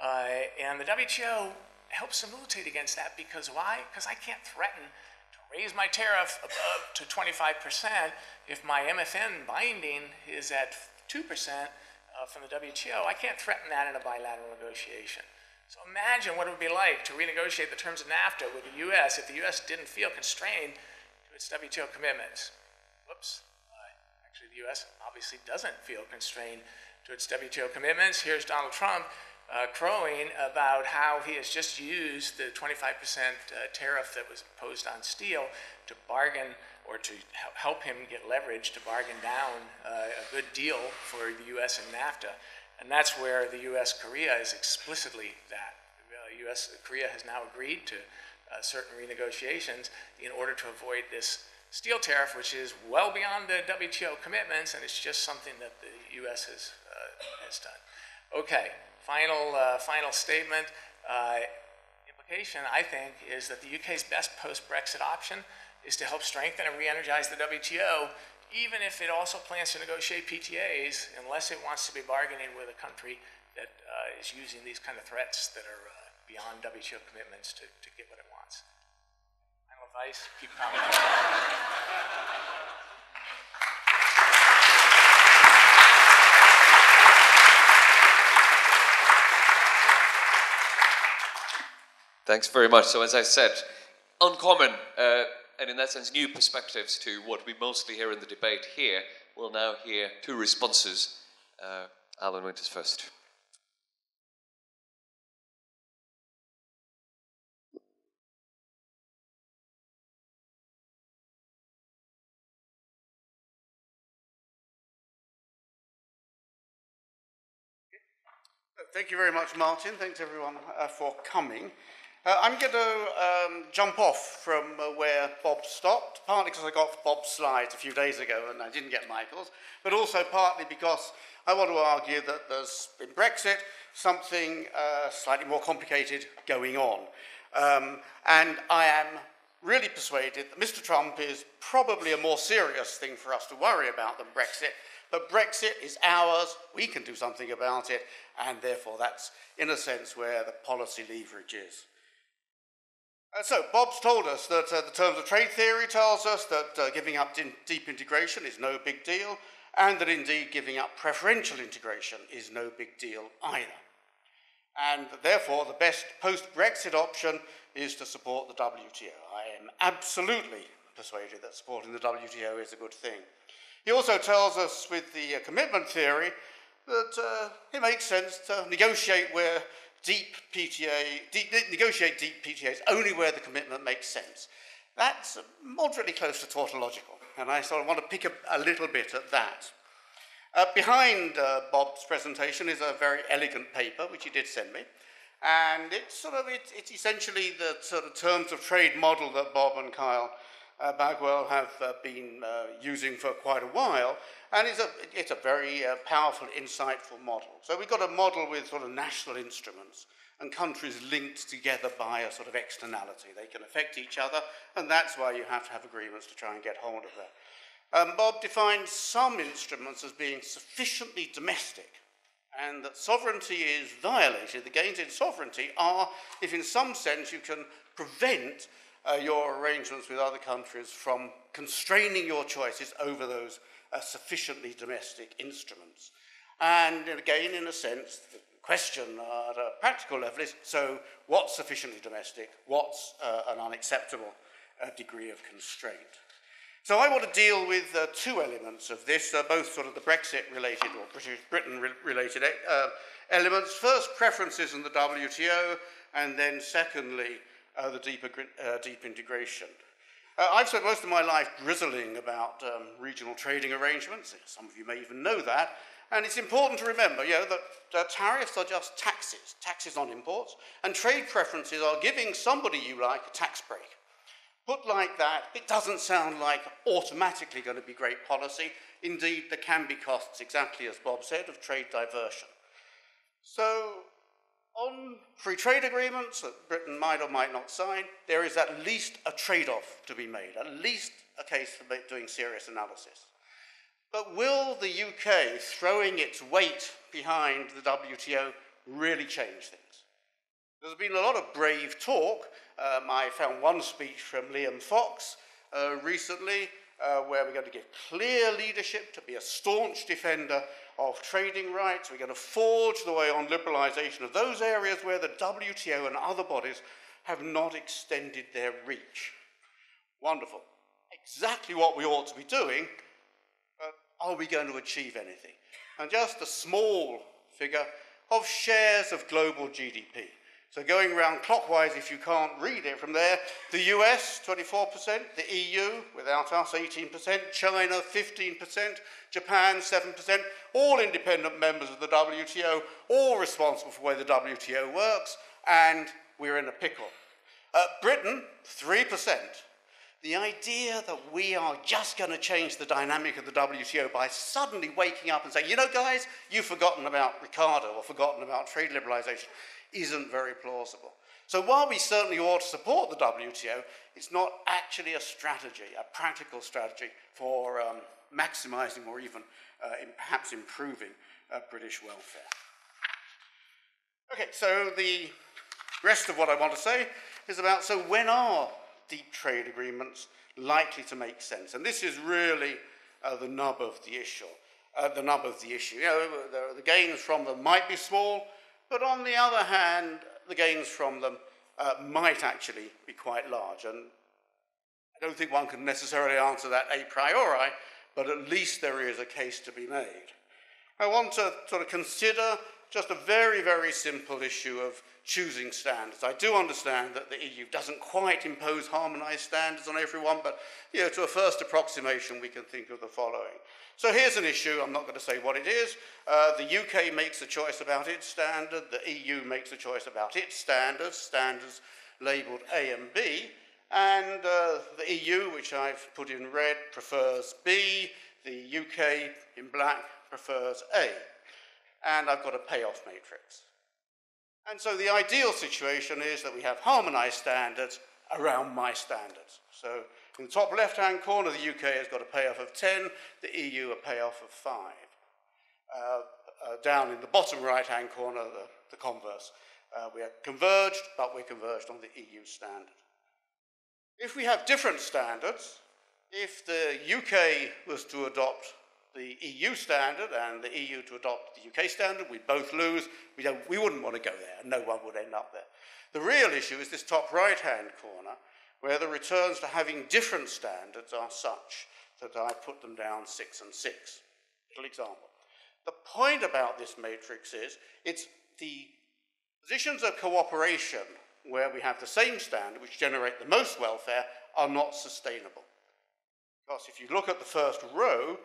Uh, and the WTO helps to militate against that because why? Because I can't threaten to raise my tariff above to 25% if my MFN binding is at 2% uh, from the WTO. I can't threaten that in a bilateral negotiation. So imagine what it would be like to renegotiate the terms of NAFTA with the U.S. if the U.S. didn't feel constrained to its WTO commitments. Whoops. Uh, actually, the U.S. obviously doesn't feel constrained to its WTO commitments. Here's Donald Trump uh, crowing about how he has just used the 25% uh, tariff that was imposed on steel to bargain or to help him get leverage to bargain down uh, a good deal for the U.S. and NAFTA. And that's where the U.S. Korea is explicitly that. U.S. Korea has now agreed to uh, certain renegotiations in order to avoid this steel tariff, which is well beyond the WTO commitments, and it's just something that the U.S. has, uh, has done. Okay, final, uh, final statement. Uh, implication, I think, is that the UK's best post-Brexit option is to help strengthen and re-energize the WTO, even if it also plans to negotiate PTAs, unless it wants to be bargaining with a country that uh, is using these kind of threats that are uh, beyond WTO commitments to, to get what it wants. Final advice, keep commenting. Thanks very much. So, as I said, uncommon, uh, and in that sense, new perspectives to what we mostly hear in the debate here. We'll now hear two responses. Uh, Alan Winters first. Thank you very much, Martin. Thanks, everyone, uh, for coming. Uh, I'm going to um, jump off from uh, where Bob stopped, partly because I got Bob's slides a few days ago and I didn't get Michael's, but also partly because I want to argue that there's, in Brexit, something uh, slightly more complicated going on. Um, and I am really persuaded that Mr. Trump is probably a more serious thing for us to worry about than Brexit, but Brexit is ours, we can do something about it, and therefore that's, in a sense, where the policy leverage is. Uh, so, Bob's told us that uh, the terms of trade theory tells us that uh, giving up deep integration is no big deal, and that indeed giving up preferential integration is no big deal either. And therefore, the best post Brexit option is to support the WTO. I am absolutely persuaded that supporting the WTO is a good thing. He also tells us with the uh, commitment theory that uh, it makes sense to negotiate where deep PTA, deep, negotiate deep PTAs only where the commitment makes sense. That's moderately close to tautological, and I sort of want to pick a, a little bit at that. Uh, behind uh, Bob's presentation is a very elegant paper, which he did send me, and it's sort of it, it's essentially the sort of terms of trade model that Bob and Kyle uh, Bagwell have uh, been uh, using for quite a while, and it's a, it's a very uh, powerful, insightful model. So we've got a model with sort of national instruments and countries linked together by a sort of externality. They can affect each other, and that's why you have to have agreements to try and get hold of that. Um, Bob defines some instruments as being sufficiently domestic and that sovereignty is violated. The gains in sovereignty are if, in some sense, you can prevent uh, your arrangements with other countries from constraining your choices over those uh, sufficiently domestic instruments. And again, in a sense, the question at a practical level is so what's sufficiently domestic? What's uh, an unacceptable uh, degree of constraint? So I want to deal with uh, two elements of this, uh, both sort of the Brexit related or British Britain re related uh, elements. First, preferences in the WTO, and then secondly, uh, the deeper, uh, deep integration. Uh, I've spent most of my life drizzling about um, regional trading arrangements. Some of you may even know that. And it's important to remember, you know, that tariffs are just taxes, taxes on imports, and trade preferences are giving somebody you like a tax break. Put like that, it doesn't sound like automatically going to be great policy. Indeed, there can be costs, exactly as Bob said, of trade diversion. So, on free trade agreements that Britain might or might not sign, there is at least a trade off to be made, at least a case for doing serious analysis. But will the UK throwing its weight behind the WTO really change things? There's been a lot of brave talk. Um, I found one speech from Liam Fox uh, recently uh, where we're going to give clear leadership to be a staunch defender of trading rights. We're going to forge the way on liberalisation of those areas where the WTO and other bodies have not extended their reach. Wonderful. Exactly what we ought to be doing, but are we going to achieve anything? And just a small figure of shares of global GDP. So going round clockwise, if you can't read it from there, the US, 24%, the EU, without us, 18%, China, 15%, Japan, 7%, all independent members of the WTO, all responsible for the way the WTO works, and we're in a pickle. Uh, Britain, 3%. The idea that we are just going to change the dynamic of the WTO by suddenly waking up and saying, you know, guys, you've forgotten about Ricardo or forgotten about trade liberalization isn't very plausible. So while we certainly ought to support the WTO, it's not actually a strategy, a practical strategy for um, maximizing or even uh, perhaps improving uh, British welfare. Okay, so the rest of what I want to say is about so when are deep trade agreements likely to make sense? And this is really uh, the nub of the issue. Uh, the nub of the issue. You know, the, the gains from them might be small, but on the other hand, the gains from them uh, might actually be quite large. And I don't think one can necessarily answer that a priori, but at least there is a case to be made. I want to sort of consider just a very, very simple issue of choosing standards. I do understand that the EU doesn't quite impose harmonized standards on everyone, but you know, to a first approximation, we can think of the following. So here's an issue, I'm not going to say what it is. Uh, the UK makes a choice about its standard, the EU makes a choice about its standards, standards labelled A and B, and uh, the EU, which I've put in red, prefers B, the UK in black prefers A. And I've got a payoff matrix. And so the ideal situation is that we have harmonized standards around my standards. So in the top left-hand corner, the UK has got a payoff of 10, the EU a payoff of 5. Uh, uh, down in the bottom right-hand corner, the, the converse. Uh, we are converged, but we're converged on the EU standard. If we have different standards, if the UK was to adopt the EU standard and the EU to adopt the UK standard, We'd both lose. We, don't, we wouldn't want to go there, no one would end up there. The real issue is this top right-hand corner, where the returns to having different standards are such that I put them down six and six. Little example. The point about this matrix is it's the positions of cooperation where we have the same standard, which generate the most welfare, are not sustainable. Because if you look at the first row,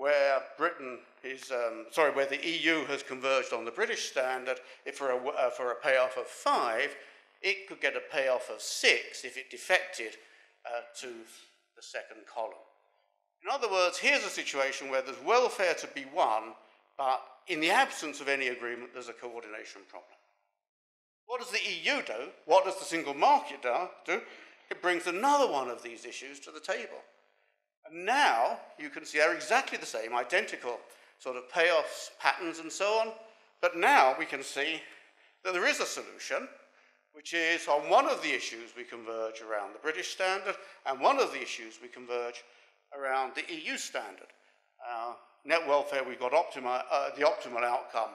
where Britain is, um, sorry, where the EU has converged on the British standard, if for a, uh, for a payoff of five, it could get a payoff of six if it defected uh, to the second column. In other words, here's a situation where there's welfare to be won, but in the absence of any agreement, there's a coordination problem. What does the EU do? What does the single market do? It brings another one of these issues to the table. Now you can see they're exactly the same, identical sort of payoffs, patterns, and so on. But now we can see that there is a solution, which is on one of the issues we converge around the British standard, and one of the issues we converge around the EU standard. Uh, net welfare, we've got optima, uh, the optimal outcome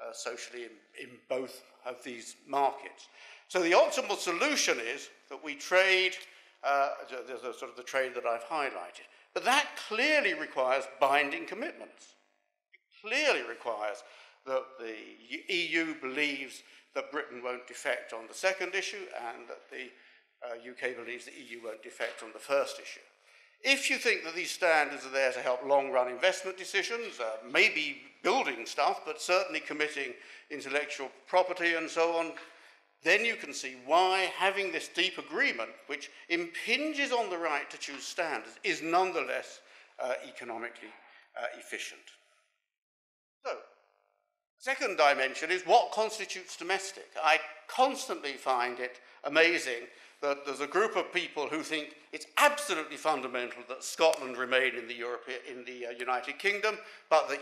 uh, socially in, in both of these markets. So the optimal solution is that we trade, uh, there's a sort of the trade that I've highlighted. But that clearly requires binding commitments. It clearly requires that the EU believes that Britain won't defect on the second issue and that the uh, UK believes the EU won't defect on the first issue. If you think that these standards are there to help long run investment decisions, uh, maybe building stuff, but certainly committing intellectual property and so on, then you can see why having this deep agreement, which impinges on the right to choose standards, is nonetheless uh, economically uh, efficient. So, second dimension is what constitutes domestic. I constantly find it amazing that there's a group of people who think it's absolutely fundamental that Scotland remain in the, Europe, in the uh, United Kingdom, but that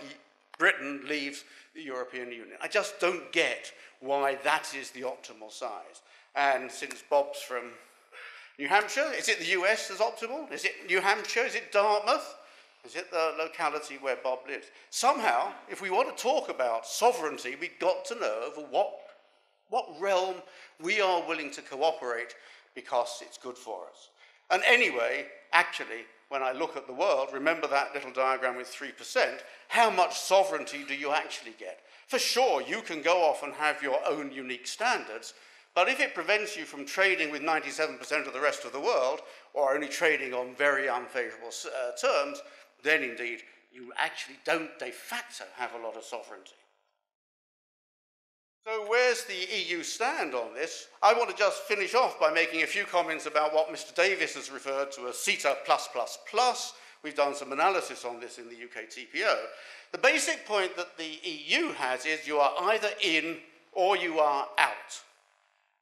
Britain leaves the European Union. I just don't get why that is the optimal size. And since Bob's from New Hampshire, is it the US that's optimal? Is it New Hampshire? Is it Dartmouth? Is it the locality where Bob lives? Somehow, if we want to talk about sovereignty, we've got to know over what, what realm we are willing to cooperate because it's good for us. And anyway, actually, when I look at the world, remember that little diagram with 3%, how much sovereignty do you actually get? For sure, you can go off and have your own unique standards, but if it prevents you from trading with 97% of the rest of the world, or only trading on very unfavorable uh, terms, then indeed you actually don't de facto have a lot of sovereignty. So, where's the EU stand on this? I want to just finish off by making a few comments about what Mr. Davis has referred to as CETA. We've done some analysis on this in the UK TPO. The basic point that the EU has is you are either in or you are out.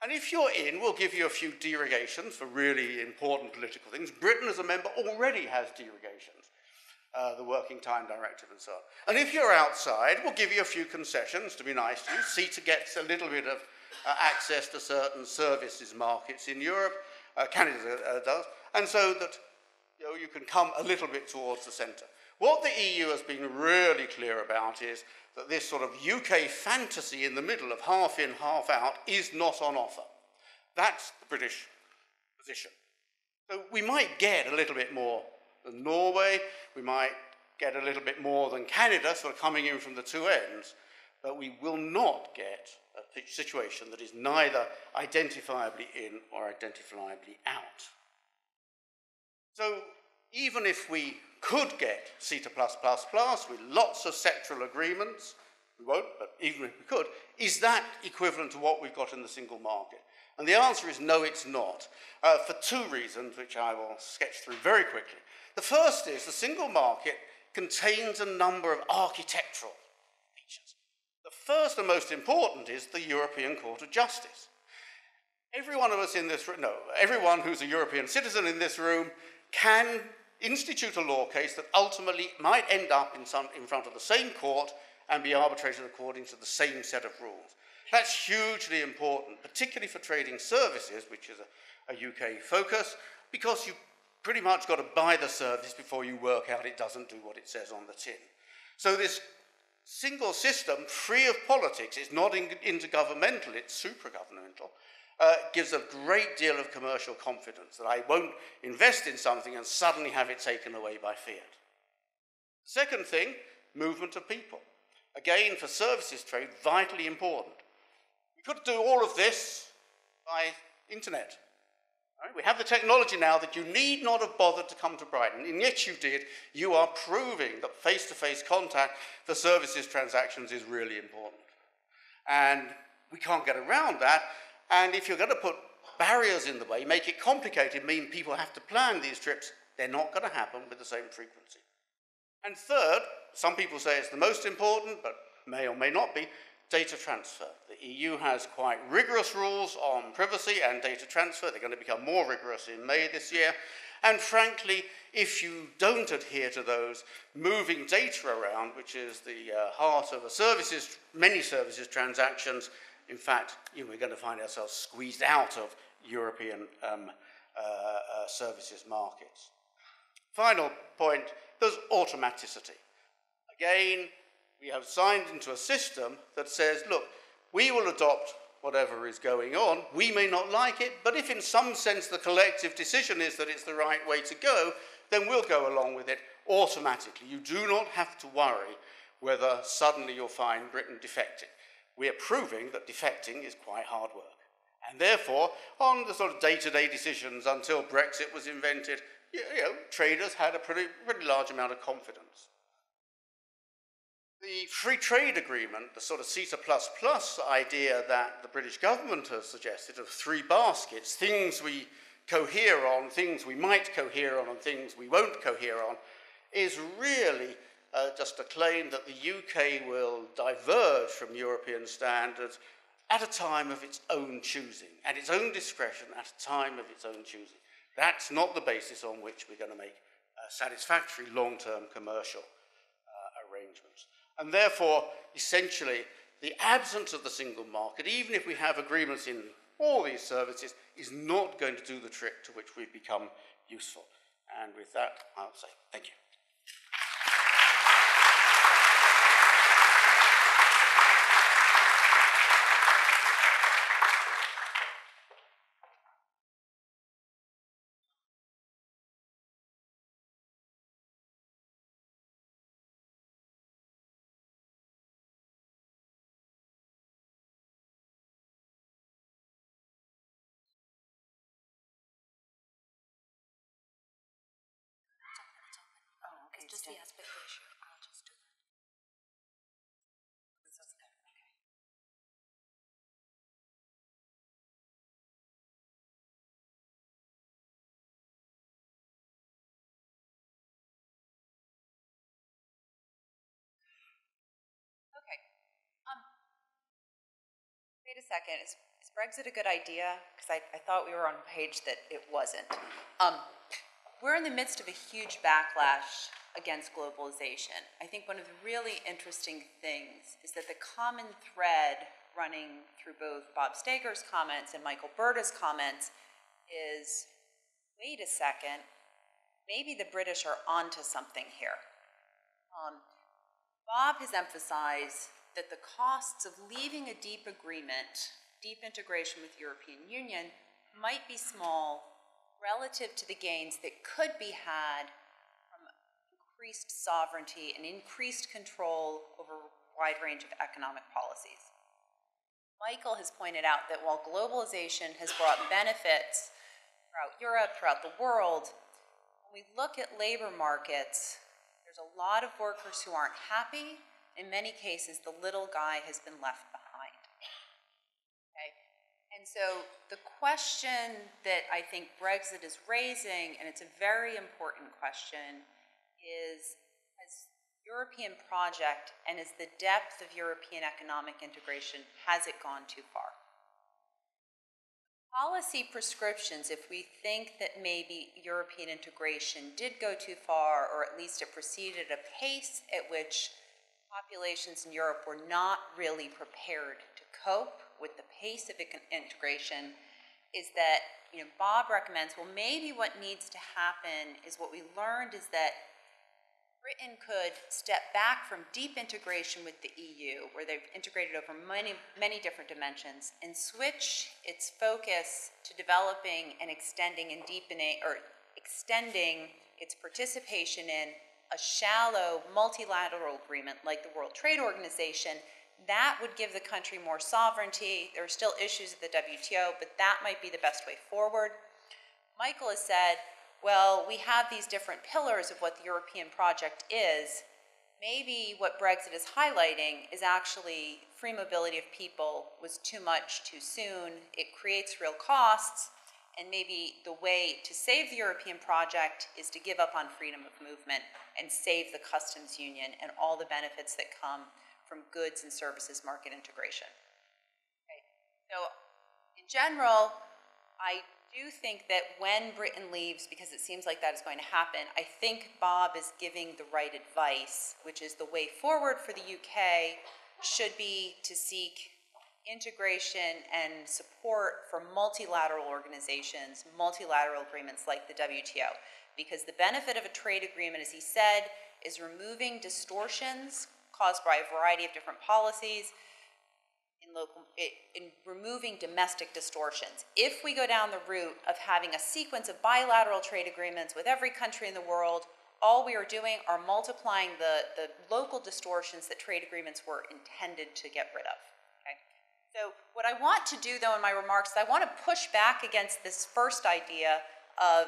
And if you're in, we'll give you a few derogations for really important political things. Britain, as a member, already has derogations uh, the Working Time Directive and so on. And if you're outside, we'll give you a few concessions to be nice to you. CETA gets a little bit of uh, access to certain services markets in Europe, uh, Canada uh, does, and so that you, know, you can come a little bit towards the centre. What the EU has been really clear about is that this sort of UK fantasy in the middle of half in, half out is not on offer. That's the British position. So we might get a little bit more than Norway. We might get a little bit more than Canada, sort of coming in from the two ends, but we will not get a situation that is neither identifiably in or identifiably out. So even if we could get CETA plus with lots of sectoral agreements, we won't, but even if we could, is that equivalent to what we've got in the single market? And the answer is no, it's not, uh, for two reasons, which I will sketch through very quickly. The first is the single market contains a number of architectural features. The first and most important is the European Court of Justice. Every one of us in this room, no, everyone who's a European citizen in this room can institute a law case that ultimately might end up in, some, in front of the same court and be arbitrated according to the same set of rules. That's hugely important, particularly for trading services, which is a, a UK focus, because you pretty much got to buy the service before you work out it doesn't do what it says on the tin. So this single system, free of politics, it's not intergovernmental, it's supragovernmental, uh, gives a great deal of commercial confidence that I won't invest in something and suddenly have it taken away by fiat. Second thing, movement of people. Again, for services trade, vitally important. We could do all of this by internet. Right? We have the technology now that you need not have bothered to come to Brighton, and yet you did. You are proving that face to face contact for services transactions is really important. And we can't get around that. And if you're going to put barriers in the way, make it complicated, mean people have to plan these trips, they're not going to happen with the same frequency. And third, some people say it's the most important, but may or may not be, data transfer. The EU has quite rigorous rules on privacy and data transfer. They're going to become more rigorous in May this year. And frankly, if you don't adhere to those, moving data around, which is the uh, heart of a services, many services transactions, in fact, you know, we're going to find ourselves squeezed out of European um, uh, uh, services markets. Final point, there's automaticity. Again, we have signed into a system that says, look, we will adopt whatever is going on. We may not like it, but if in some sense the collective decision is that it's the right way to go, then we'll go along with it automatically. You do not have to worry whether suddenly you'll find Britain defecting. We're proving that defecting is quite hard work. And therefore, on the sort of day-to-day decisions until Brexit was invented, you know, traders had a pretty, pretty large amount of confidence. The free trade agreement, the sort of CETA plus plus idea that the British government has suggested of three baskets, things we cohere on, things we might cohere on, and things we won't cohere on, is really uh, just a claim that the UK will diverge from European standards at a time of its own choosing, at its own discretion, at a time of its own choosing. That's not the basis on which we're going to make uh, satisfactory long term commercial uh, arrangements. And therefore, essentially, the absence of the single market, even if we have agreements in all these services, is not going to do the trick to which we've become useful. And with that, I'll say thank you. The aspect ratio. I'll just do that. Okay. Okay. Um, wait a second. Is, is Brexit a good idea? Because I, I thought we were on a page that it wasn't. Um, we're in the midst of a huge backlash against globalization. I think one of the really interesting things is that the common thread running through both Bob Staiger's comments and Michael Burda's comments is wait a second, maybe the British are onto something here. Um, Bob has emphasized that the costs of leaving a deep agreement, deep integration with European Union, might be small relative to the gains that could be had increased sovereignty and increased control over a wide range of economic policies. Michael has pointed out that while globalization has brought benefits throughout Europe, throughout the world, when we look at labor markets, there's a lot of workers who aren't happy. In many cases, the little guy has been left behind. Okay? And so the question that I think Brexit is raising, and it's a very important question, is has European project and is the depth of European economic integration, has it gone too far? Policy prescriptions, if we think that maybe European integration did go too far, or at least it proceeded at a pace at which populations in Europe were not really prepared to cope with the pace of integration, is that you know Bob recommends well maybe what needs to happen is what we learned is that Britain could step back from deep integration with the EU, where they've integrated over many, many different dimensions, and switch its focus to developing and extending and deepening, or extending its participation in a shallow multilateral agreement like the World Trade Organization. That would give the country more sovereignty. There are still issues at the WTO, but that might be the best way forward. Michael has said well, we have these different pillars of what the European project is. Maybe what Brexit is highlighting is actually free mobility of people was too much too soon. It creates real costs, and maybe the way to save the European project is to give up on freedom of movement and save the customs union and all the benefits that come from goods and services market integration. Okay. So, in general, I do think that when Britain leaves, because it seems like that is going to happen, I think Bob is giving the right advice, which is the way forward for the UK should be to seek integration and support for multilateral organizations, multilateral agreements like the WTO. Because the benefit of a trade agreement, as he said, is removing distortions caused by a variety of different policies local in removing domestic distortions. If we go down the route of having a sequence of bilateral trade agreements with every country in the world, all we are doing are multiplying the, the local distortions that trade agreements were intended to get rid of. Okay? So what I want to do though in my remarks is I want to push back against this first idea of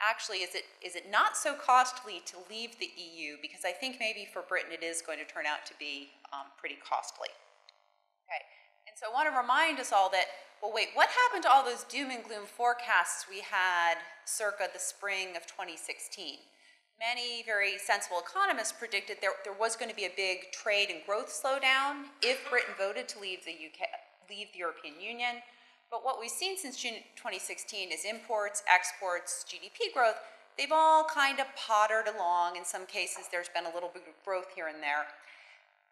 actually is it is it not so costly to leave the EU because I think maybe for Britain it is going to turn out to be um, pretty costly. Okay, and so I want to remind us all that, well, wait, what happened to all those doom and gloom forecasts we had circa the spring of 2016? Many very sensible economists predicted there, there was going to be a big trade and growth slowdown if Britain voted to leave the UK, leave the European Union. But what we've seen since June 2016 is imports, exports, GDP growth. They've all kind of pottered along. In some cases, there's been a little bit of growth here and there.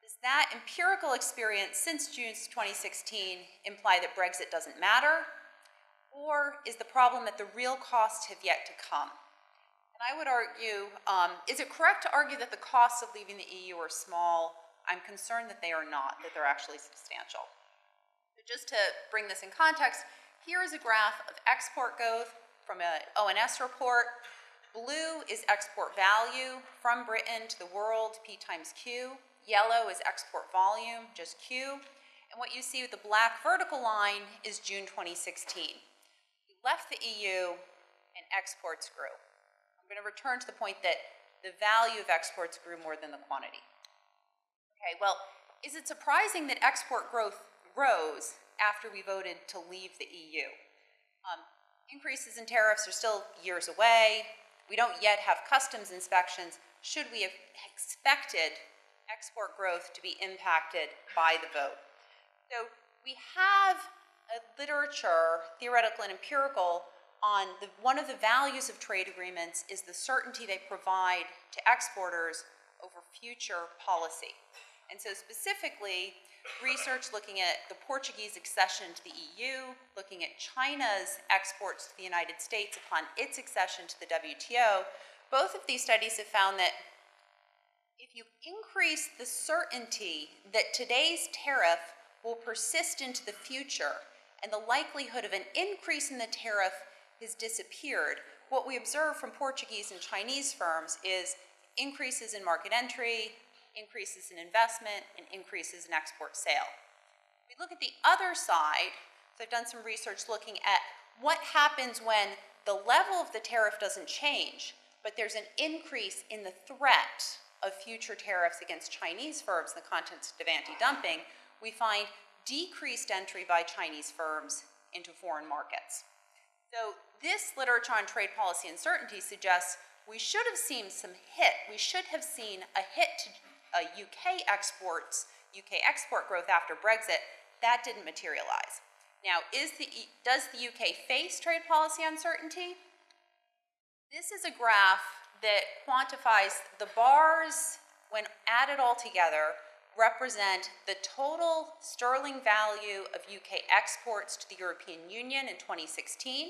Does that empirical experience since June 2016 imply that Brexit doesn't matter? Or is the problem that the real costs have yet to come? And I would argue, um, is it correct to argue that the costs of leaving the EU are small? I'm concerned that they are not, that they're actually substantial. So just to bring this in context, here is a graph of export growth from an ONS report. Blue is export value from Britain to the world, P times Q. Yellow is export volume, just Q. And what you see with the black vertical line is June 2016. We left the EU and exports grew. I'm going to return to the point that the value of exports grew more than the quantity. Okay, well, is it surprising that export growth rose after we voted to leave the EU? Um, increases in tariffs are still years away. We don't yet have customs inspections. Should we have expected export growth to be impacted by the vote. So we have a literature, theoretical and empirical, on the, one of the values of trade agreements is the certainty they provide to exporters over future policy. And so specifically, research looking at the Portuguese accession to the EU, looking at China's exports to the United States upon its accession to the WTO, both of these studies have found that if you increase the certainty that today's tariff will persist into the future and the likelihood of an increase in the tariff has disappeared, what we observe from Portuguese and Chinese firms is increases in market entry, increases in investment, and increases in export sale. We look at the other side, so I've done some research looking at what happens when the level of the tariff doesn't change, but there's an increase in the threat of future tariffs against Chinese firms in the context of anti-dumping, we find decreased entry by Chinese firms into foreign markets. So this literature on trade policy uncertainty suggests we should have seen some hit. We should have seen a hit to uh, UK exports, UK export growth after Brexit. That didn't materialize. Now, is the, does the UK face trade policy uncertainty? This is a graph that quantifies the bars, when added all together, represent the total sterling value of UK exports to the European Union in 2016.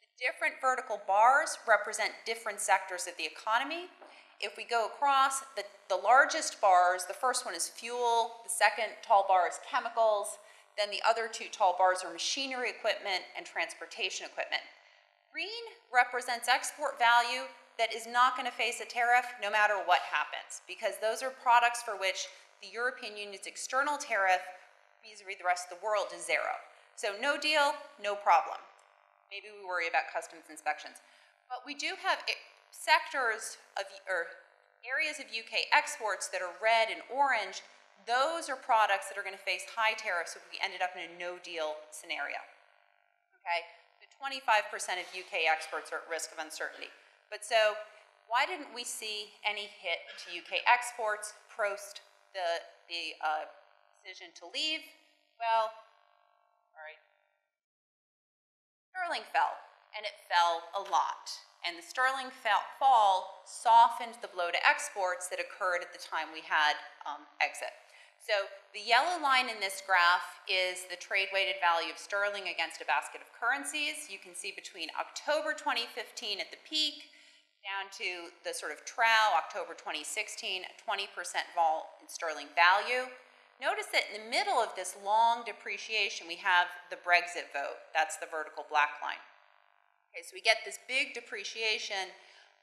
The different vertical bars represent different sectors of the economy. If we go across, the, the largest bars, the first one is fuel, the second tall bar is chemicals, then the other two tall bars are machinery equipment and transportation equipment. Green represents export value that is not going to face a tariff no matter what happens, because those are products for which the European Union's external tariff vis-a-vis the rest of the world is zero. So no deal, no problem. Maybe we worry about customs inspections. But we do have sectors of, or areas of UK exports that are red and orange. Those are products that are going to face high tariffs if we ended up in a no-deal scenario. Okay, so 25% of UK exports are at risk of uncertainty. But so, why didn't we see any hit to UK exports post the, the uh, decision to leave? Well, all right. sterling fell, and it fell a lot. And the sterling fall softened the blow to exports that occurred at the time we had um, exit. So the yellow line in this graph is the trade weighted value of sterling against a basket of currencies. You can see between October 2015 at the peak down to the sort of trough, October 2016, 20% vol in sterling value. Notice that in the middle of this long depreciation, we have the Brexit vote. That's the vertical black line. Okay, so we get this big depreciation.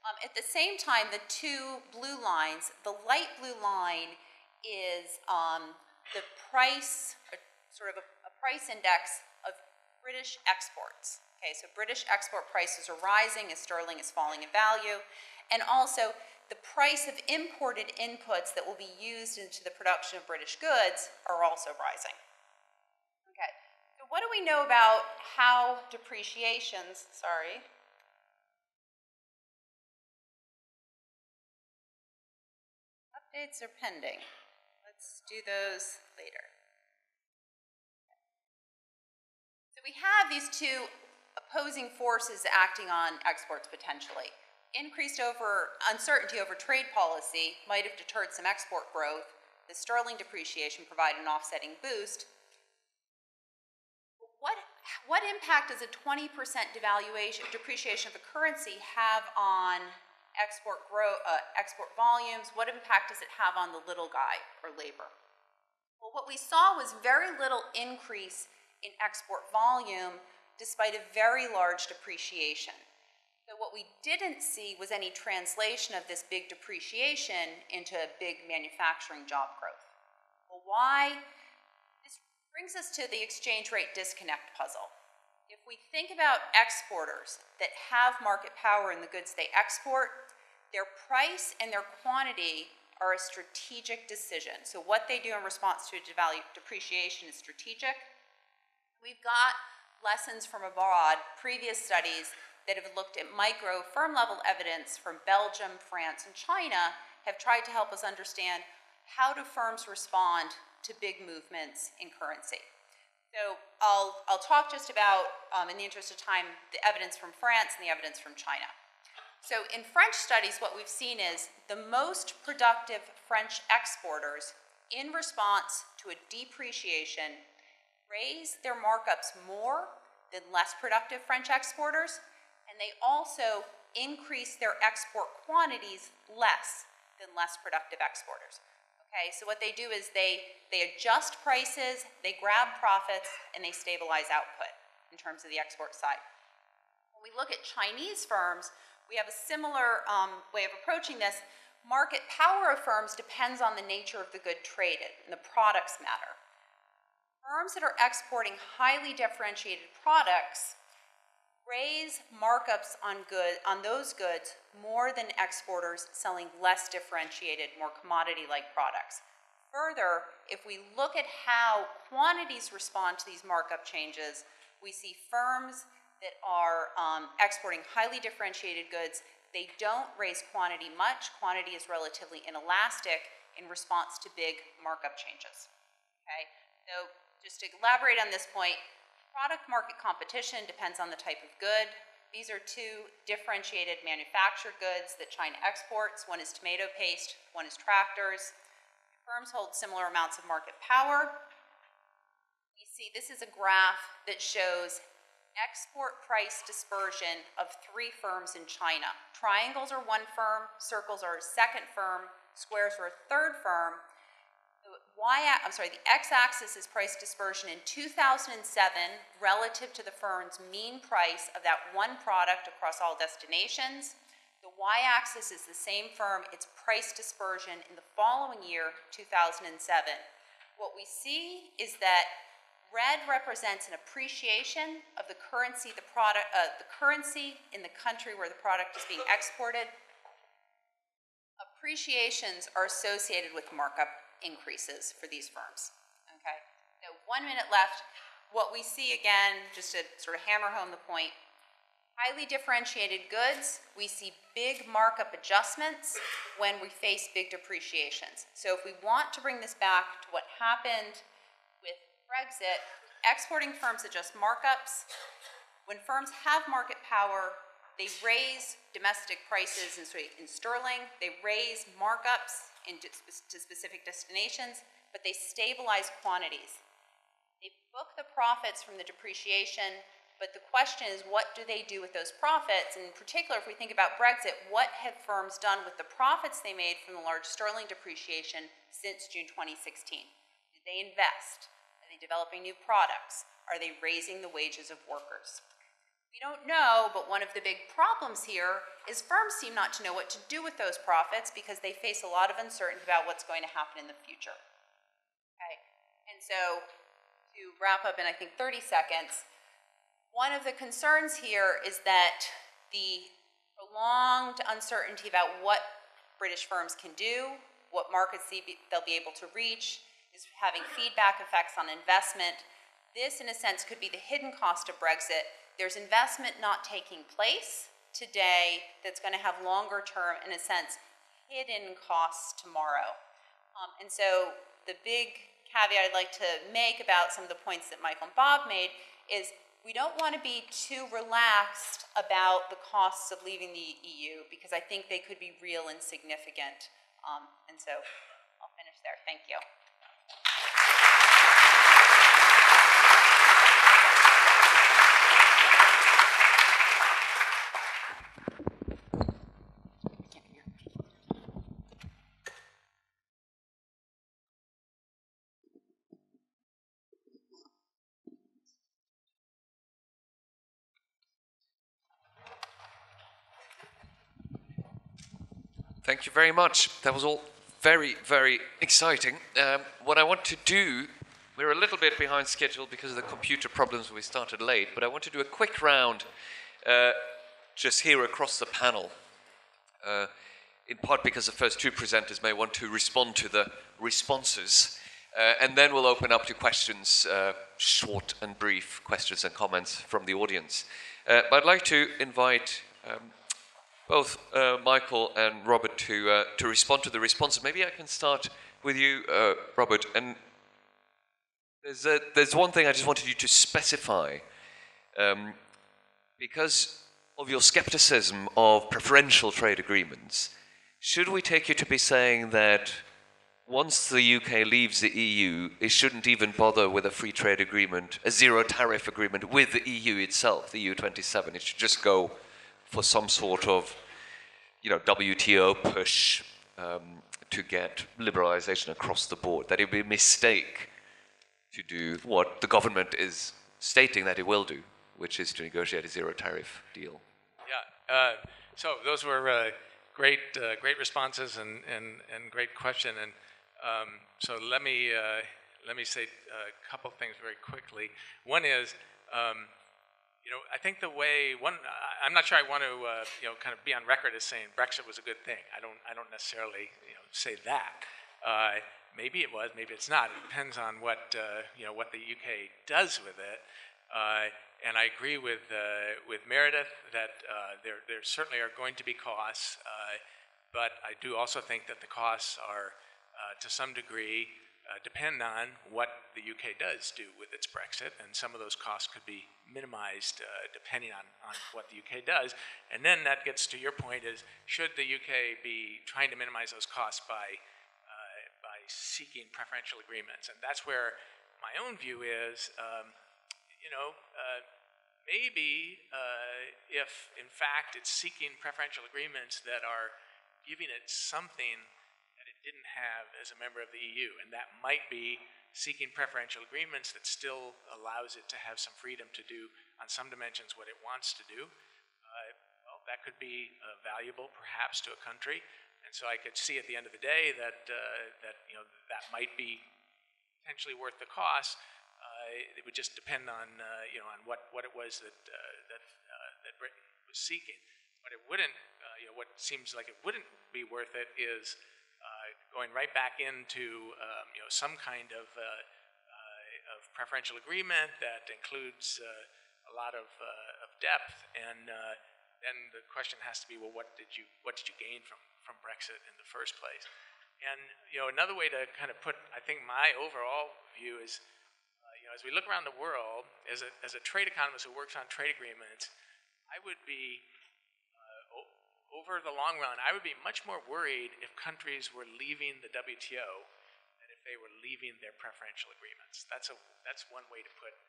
Um, at the same time, the two blue lines, the light blue line is um, the price, sort of a, a price index of British exports. Okay, so British export prices are rising as sterling is falling in value, and also the price of imported inputs that will be used into the production of British goods are also rising. Okay, so what do we know about how depreciations, sorry, updates are pending. Let's do those later. So we have these two opposing forces acting on exports potentially. Increased over uncertainty over trade policy might have deterred some export growth. The sterling depreciation provided an offsetting boost. What, what impact does a 20% devaluation, depreciation of a currency have on export grow, uh, export volumes, what impact does it have on the little guy or labor? Well, what we saw was very little increase in export volume despite a very large depreciation. So what we didn't see was any translation of this big depreciation into a big manufacturing job growth. Well, why? This brings us to the exchange rate disconnect puzzle. If we think about exporters that have market power in the goods they export, their price and their quantity are a strategic decision. So what they do in response to depreciation is strategic. We've got lessons from abroad, previous studies that have looked at micro firm level evidence from Belgium, France, and China have tried to help us understand how do firms respond to big movements in currency. So I'll, I'll talk just about, um, in the interest of time, the evidence from France and the evidence from China. So in French studies, what we've seen is the most productive French exporters, in response to a depreciation, raise their markups more than less productive French exporters, and they also increase their export quantities less than less productive exporters. Okay, so what they do is they, they adjust prices, they grab profits, and they stabilize output in terms of the export side. When we look at Chinese firms, we have a similar um, way of approaching this. Market power of firms depends on the nature of the good traded, and the products matter. Firms that are exporting highly differentiated products raise markups on good on those goods more than exporters selling less differentiated, more commodity-like products. Further, if we look at how quantities respond to these markup changes, we see firms that are um, exporting highly differentiated goods, they don't raise quantity much. Quantity is relatively inelastic in response to big markup changes. Okay, so just to elaborate on this point, Product market competition depends on the type of good. These are two differentiated manufactured goods that China exports. One is tomato paste, one is tractors. Firms hold similar amounts of market power. You see, this is a graph that shows export price dispersion of three firms in China. Triangles are one firm, circles are a second firm, squares are a third firm, y I'm sorry, the x-axis is price dispersion in 2007 relative to the firm's mean price of that one product across all destinations. The y-axis is the same firm, its price dispersion in the following year, 2007. What we see is that red represents an appreciation of the currency, the product, uh, the currency in the country where the product is being exported. Appreciations are associated with markup increases for these firms. Okay, so one minute left. What we see again, just to sort of hammer home the point, highly differentiated goods, we see big markup adjustments when we face big depreciations. So if we want to bring this back to what happened with Brexit, exporting firms adjust markups. when firms have market power, they raise domestic prices in, in sterling, they raise markups to specific destinations, but they stabilize quantities. They book the profits from the depreciation, but the question is, what do they do with those profits? And in particular, if we think about Brexit, what have firms done with the profits they made from the large sterling depreciation since June 2016? Did they invest? Are they developing new products? Are they raising the wages of workers? We don't know, but one of the big problems here is firms seem not to know what to do with those profits because they face a lot of uncertainty about what's going to happen in the future. Okay, and so to wrap up in I think 30 seconds, one of the concerns here is that the prolonged uncertainty about what British firms can do, what markets they'll be able to reach, is having feedback effects on investment. This, in a sense, could be the hidden cost of Brexit. There's investment not taking place today that's going to have longer term, in a sense, hidden costs tomorrow. Um, and so the big caveat I'd like to make about some of the points that Michael and Bob made is we don't want to be too relaxed about the costs of leaving the EU because I think they could be real and significant. Um, and so I'll finish there. Thank you. Thank you very much. That was all very, very exciting. Um, what I want to do, we're a little bit behind schedule because of the computer problems. We started late, but I want to do a quick round uh, just here across the panel. Uh, in part because the first two presenters may want to respond to the responses. Uh, and then we'll open up to questions, uh, short and brief questions and comments from the audience. Uh, but I'd like to invite um, both uh, Michael and Robert to uh, to respond to the responses. Maybe I can start with you, uh, Robert. And there's a, there's one thing I just wanted you to specify, um, because of your skepticism of preferential trade agreements. Should we take you to be saying that once the UK leaves the EU, it shouldn't even bother with a free trade agreement, a zero tariff agreement with the EU itself, the EU 27? It should just go for some sort of, you know, WTO push um, to get liberalization across the board. That it would be a mistake to do what the government is stating that it will do, which is to negotiate a zero tariff deal. Yeah. Uh, so those were uh, great, uh, great responses and, and, and great question. And um, so let me uh, let me say a couple things very quickly. One is. Um, you know, I think the way one, I'm not sure I want to, uh, you know, kind of be on record as saying Brexit was a good thing. I don't, I don't necessarily, you know, say that. Uh, maybe it was, maybe it's not. It depends on what, uh, you know, what the UK does with it. Uh, and I agree with, uh, with Meredith that uh, there, there certainly are going to be costs, but I do also think that the costs are, to some degree, uh, depend on what the UK does do with its Brexit, and some of those costs could be minimized uh, depending on, on what the UK does. And then that gets to your point: is should the UK be trying to minimize those costs by uh, by seeking preferential agreements? And that's where my own view is. Um, you know, uh, maybe uh, if in fact it's seeking preferential agreements that are giving it something didn't have as a member of the EU, and that might be seeking preferential agreements that still allows it to have some freedom to do on some dimensions what it wants to do. Uh, well, that could be uh, valuable perhaps to a country, and so I could see at the end of the day that uh, that you know that might be potentially worth the cost. Uh, it would just depend on uh, you know on what, what it was that that that Britain was seeking. What it wouldn't, you know, what seems like it wouldn't be worth it is going right back into um, you know some kind of uh, uh, of preferential agreement that includes uh, a lot of uh, of depth, and then the question has to be, well, what did you what did you gain from from Brexit in the first place? And you know, another way to kind of put, I think my overall view is, you know, as we look around the world, as a, as a trade economist who works on trade agreements, I would be, over the long run, I would be much more worried if countries were leaving the WTO than if they were leaving their preferential agreements. That's, a, that's one way to put it.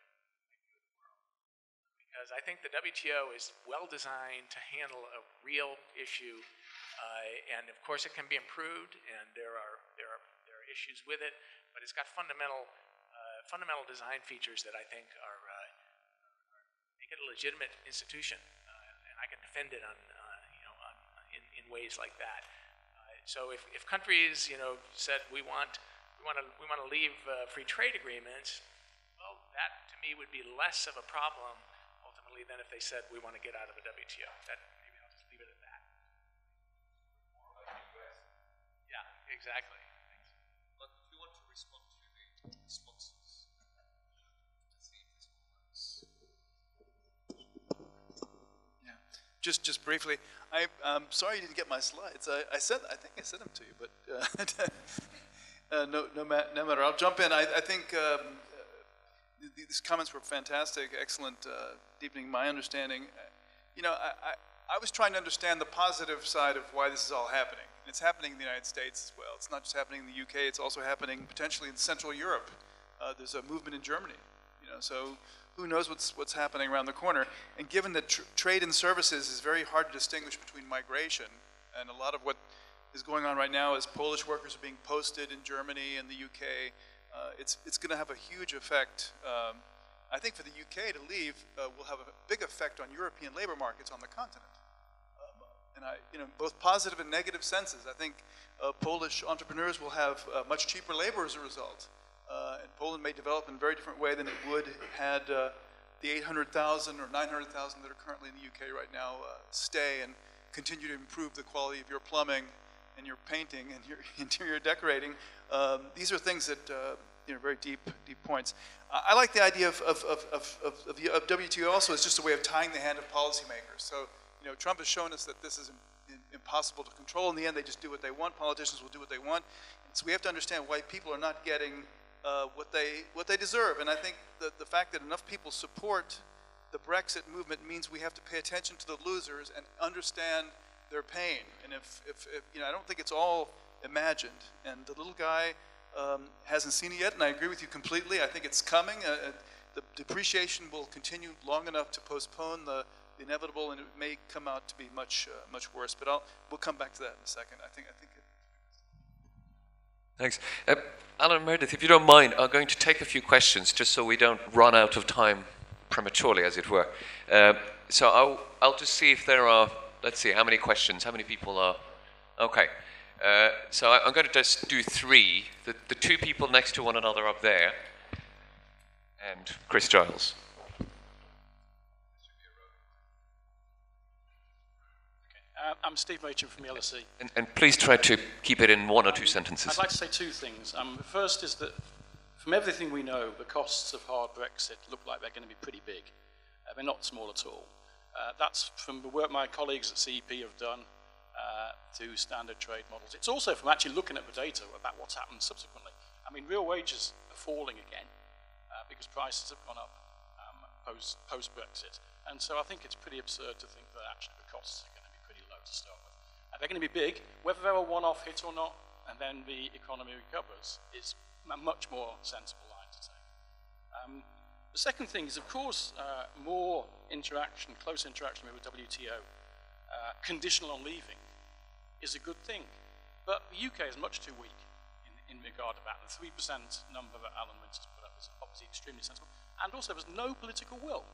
because I think the WTO is well designed to handle a real issue, uh, and of course it can be improved, and there are there are there are issues with it, but it's got fundamental uh, fundamental design features that I think are, uh, make it a legitimate institution, uh, and I can defend it on ways like that. Uh, so if, if countries you know said we want we want to we want to leave uh, free trade agreements, well that to me would be less of a problem ultimately than if they said we want to get out of the WTO. That maybe I'll just leave it at that. Yeah, exactly. Just, just briefly, I, I'm sorry you didn't get my slides. I, I sent, I think I sent them to you, but uh, uh, no, no, no matter. I'll jump in. I, I think um, uh, these comments were fantastic, excellent, uh, deepening my understanding. You know, I, I, I was trying to understand the positive side of why this is all happening. It's happening in the United States as well. It's not just happening in the UK. It's also happening potentially in Central Europe. Uh, there's a movement in Germany. You know, so who knows what's what's happening around the corner? And given that tr- trade and services is very hard to distinguish between migration and a lot of what is going on right now is Polish workers are being posted in Germany and the UK. Uh, it's it's going to have a huge effect. Um, I think for the UK to leave uh, will have a big effect on European labor markets on the continent and I, you know, both positive and negative senses. I think uh, Polish entrepreneurs will have uh, much cheaper labor as a result, uh, and Poland may develop in a very different way than it would had uh, the 800,000 or 900,000 that are currently in the UK right now uh, stay and continue to improve the quality of your plumbing and your painting and your interior decorating. Um, these are things that uh, you know very deep deep points. I, I like the idea of of, of, of, of, of, WTO also as just a way of tying the hand of policymakers. So you know, Trump has shown us that this is im- im- impossible to control. In the end, they just do what they want. Politicians will do what they want. So we have to understand why people are not getting uh, what they what they deserve. And I think the the fact that enough people support the Brexit movement means we have to pay attention to the losers and understand their pain. And if, if, if you know, I don't think it's all imagined. And the little guy um, hasn't seen it yet, and I agree with you completely. I think it's coming. Uh, uh, the depreciation will continue long enough to postpone the, the inevitable, and it may come out to be much uh, much worse. But I'll we'll come back to that in a second. I think I think. Thanks. Uh, Alan Meredith, if you don't mind, I'm going to take a few questions just so we don't run out of time prematurely, as it were. Uh, so I'll, I'll just see if there are, let's see, how many questions, how many people are. Okay. Uh, so I, I'm going to just do three. The, the two people next to one another up there, and Chris Giles. Uh, I'm Steve Machin from the LSE. And, and please try to keep it in one or two sentences. I'd like to say two things. Um, the first is that from everything we know, the costs of hard Brexit look like they're going to be pretty big. Uh, they're not small at all. Uh, that's from the work my colleagues at CEP have done uh, to standard trade models. It's also from actually looking at the data about what's happened subsequently. I mean, real wages are falling again uh, because prices have gone up um, post, post-Brexit. And so I think it's pretty absurd to think that actually the costs are going to start with. And they're going to be big, whether they're a one-off hit or not, and then the economy recovers, is a much more sensible line to take. Um, the second thing is, of course, uh, more interaction, close interaction with the WTO, uh, conditional on leaving, is a good thing. But the UK is much too weak in, in regard to that. The 3% number that Alan Winters put up is obviously extremely sensible. And also, there's no political will.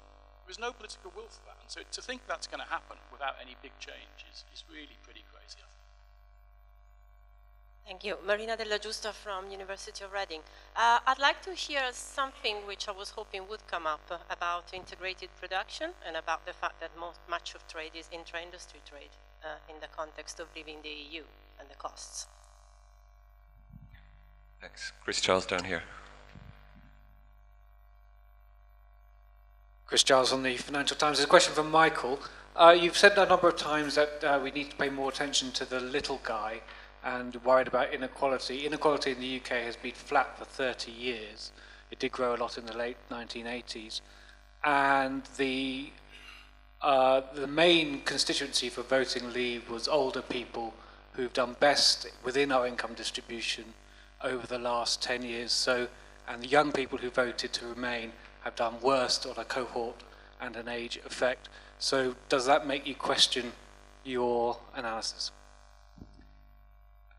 There is no political will for that. And so to think that's going to happen without any big change is, is really pretty crazy, I think. Thank you. Marina Della Giusta from University of Reading. Uh, I'd like to hear something which I was hoping would come up uh, about integrated production and about the fact that most, much of trade is intra-industry trade uh, in the context of leaving the EU and the costs. Thanks. Chris Charles down here. Chris Giles on the Financial Times. There's a question from Michael. Uh, you've said a number of times that uh, we need to pay more attention to the little guy and worried about inequality. Inequality in the UK has been flat for 30 years. it did grow a lot in the late 1980s. And the, uh, the main constituency for voting leave was older people who've done best within our income distribution over the last 10 years. So, and the young people who voted to remain have done worst on a cohort and an age effect. So does that make you question your analysis?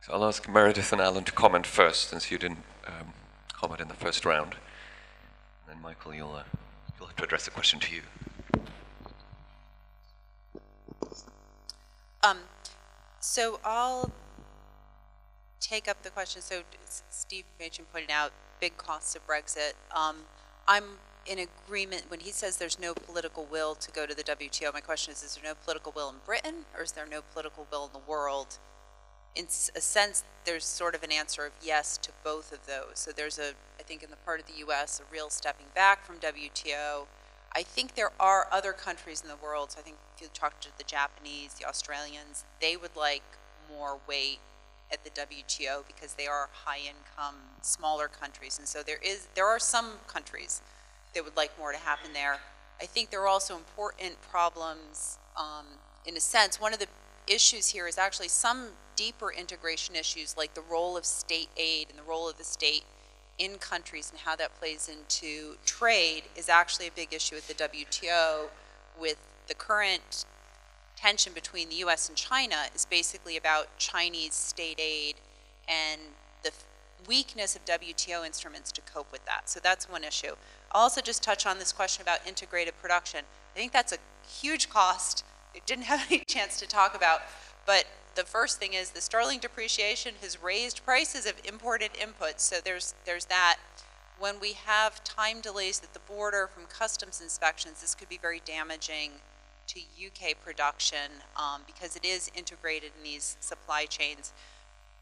So I'll ask Meredith and Alan to comment first, since you didn't um, comment in the first round. And then Michael, you'll, uh, you'll have to address the question to you. Um, so I'll take up the question. So Steve Machin pointed out big costs of Brexit. Um, I'm in agreement when he says there's no political will to go to the WTO. My question is: Is there no political will in Britain, or is there no political will in the world? In a sense, there's sort of an answer of yes to both of those. So there's a, I think, in the part of the U.S., a real stepping back from WTO. I think there are other countries in the world. So I think if you talk to the Japanese, the Australians, they would like more weight at the WTO because they are high income, smaller countries. And so there is there are some countries that would like more to happen there. I think there are also important problems um, in a sense. One of the issues here is actually some deeper integration issues like the role of state aid and the role of the state in countries and how that plays into trade is actually a big issue at the WTO with the current tension between the US and China is basically about Chinese state aid and the weakness of WTO instruments to cope with that. So that's one issue. Also just touch on this question about integrated production. I think that's a huge cost. I didn't have any chance to talk about, but the first thing is the sterling depreciation has raised prices of imported inputs. So there's there's that. When we have time delays at the border from customs inspections, this could be very damaging to UK production um, because it is integrated in these supply chains.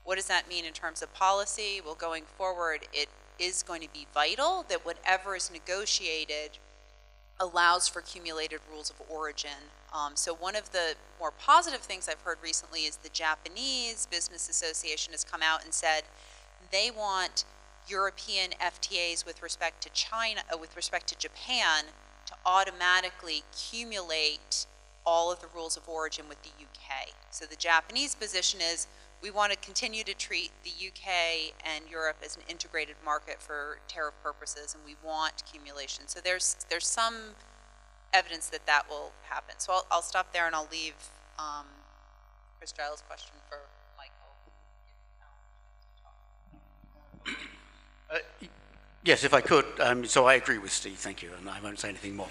What does that mean in terms of policy? Well, going forward, it is going to be vital that whatever is negotiated allows for accumulated rules of origin. Um, so one of the more positive things I've heard recently is the Japanese Business Association has come out and said they want European FTAs with respect to China, uh, with respect to Japan, to automatically accumulate all of the rules of origin with the UK. So the Japanese position is we want to continue to treat the UK and Europe as an integrated market for tariff purposes, and we want accumulation. So there's there's some evidence that that will happen. So I'll, I'll stop there and I'll leave um, Chris Giles' question for Michael. Uh, yes, if I could. Um, so I agree with Steve. Thank you, and I won't say anything more.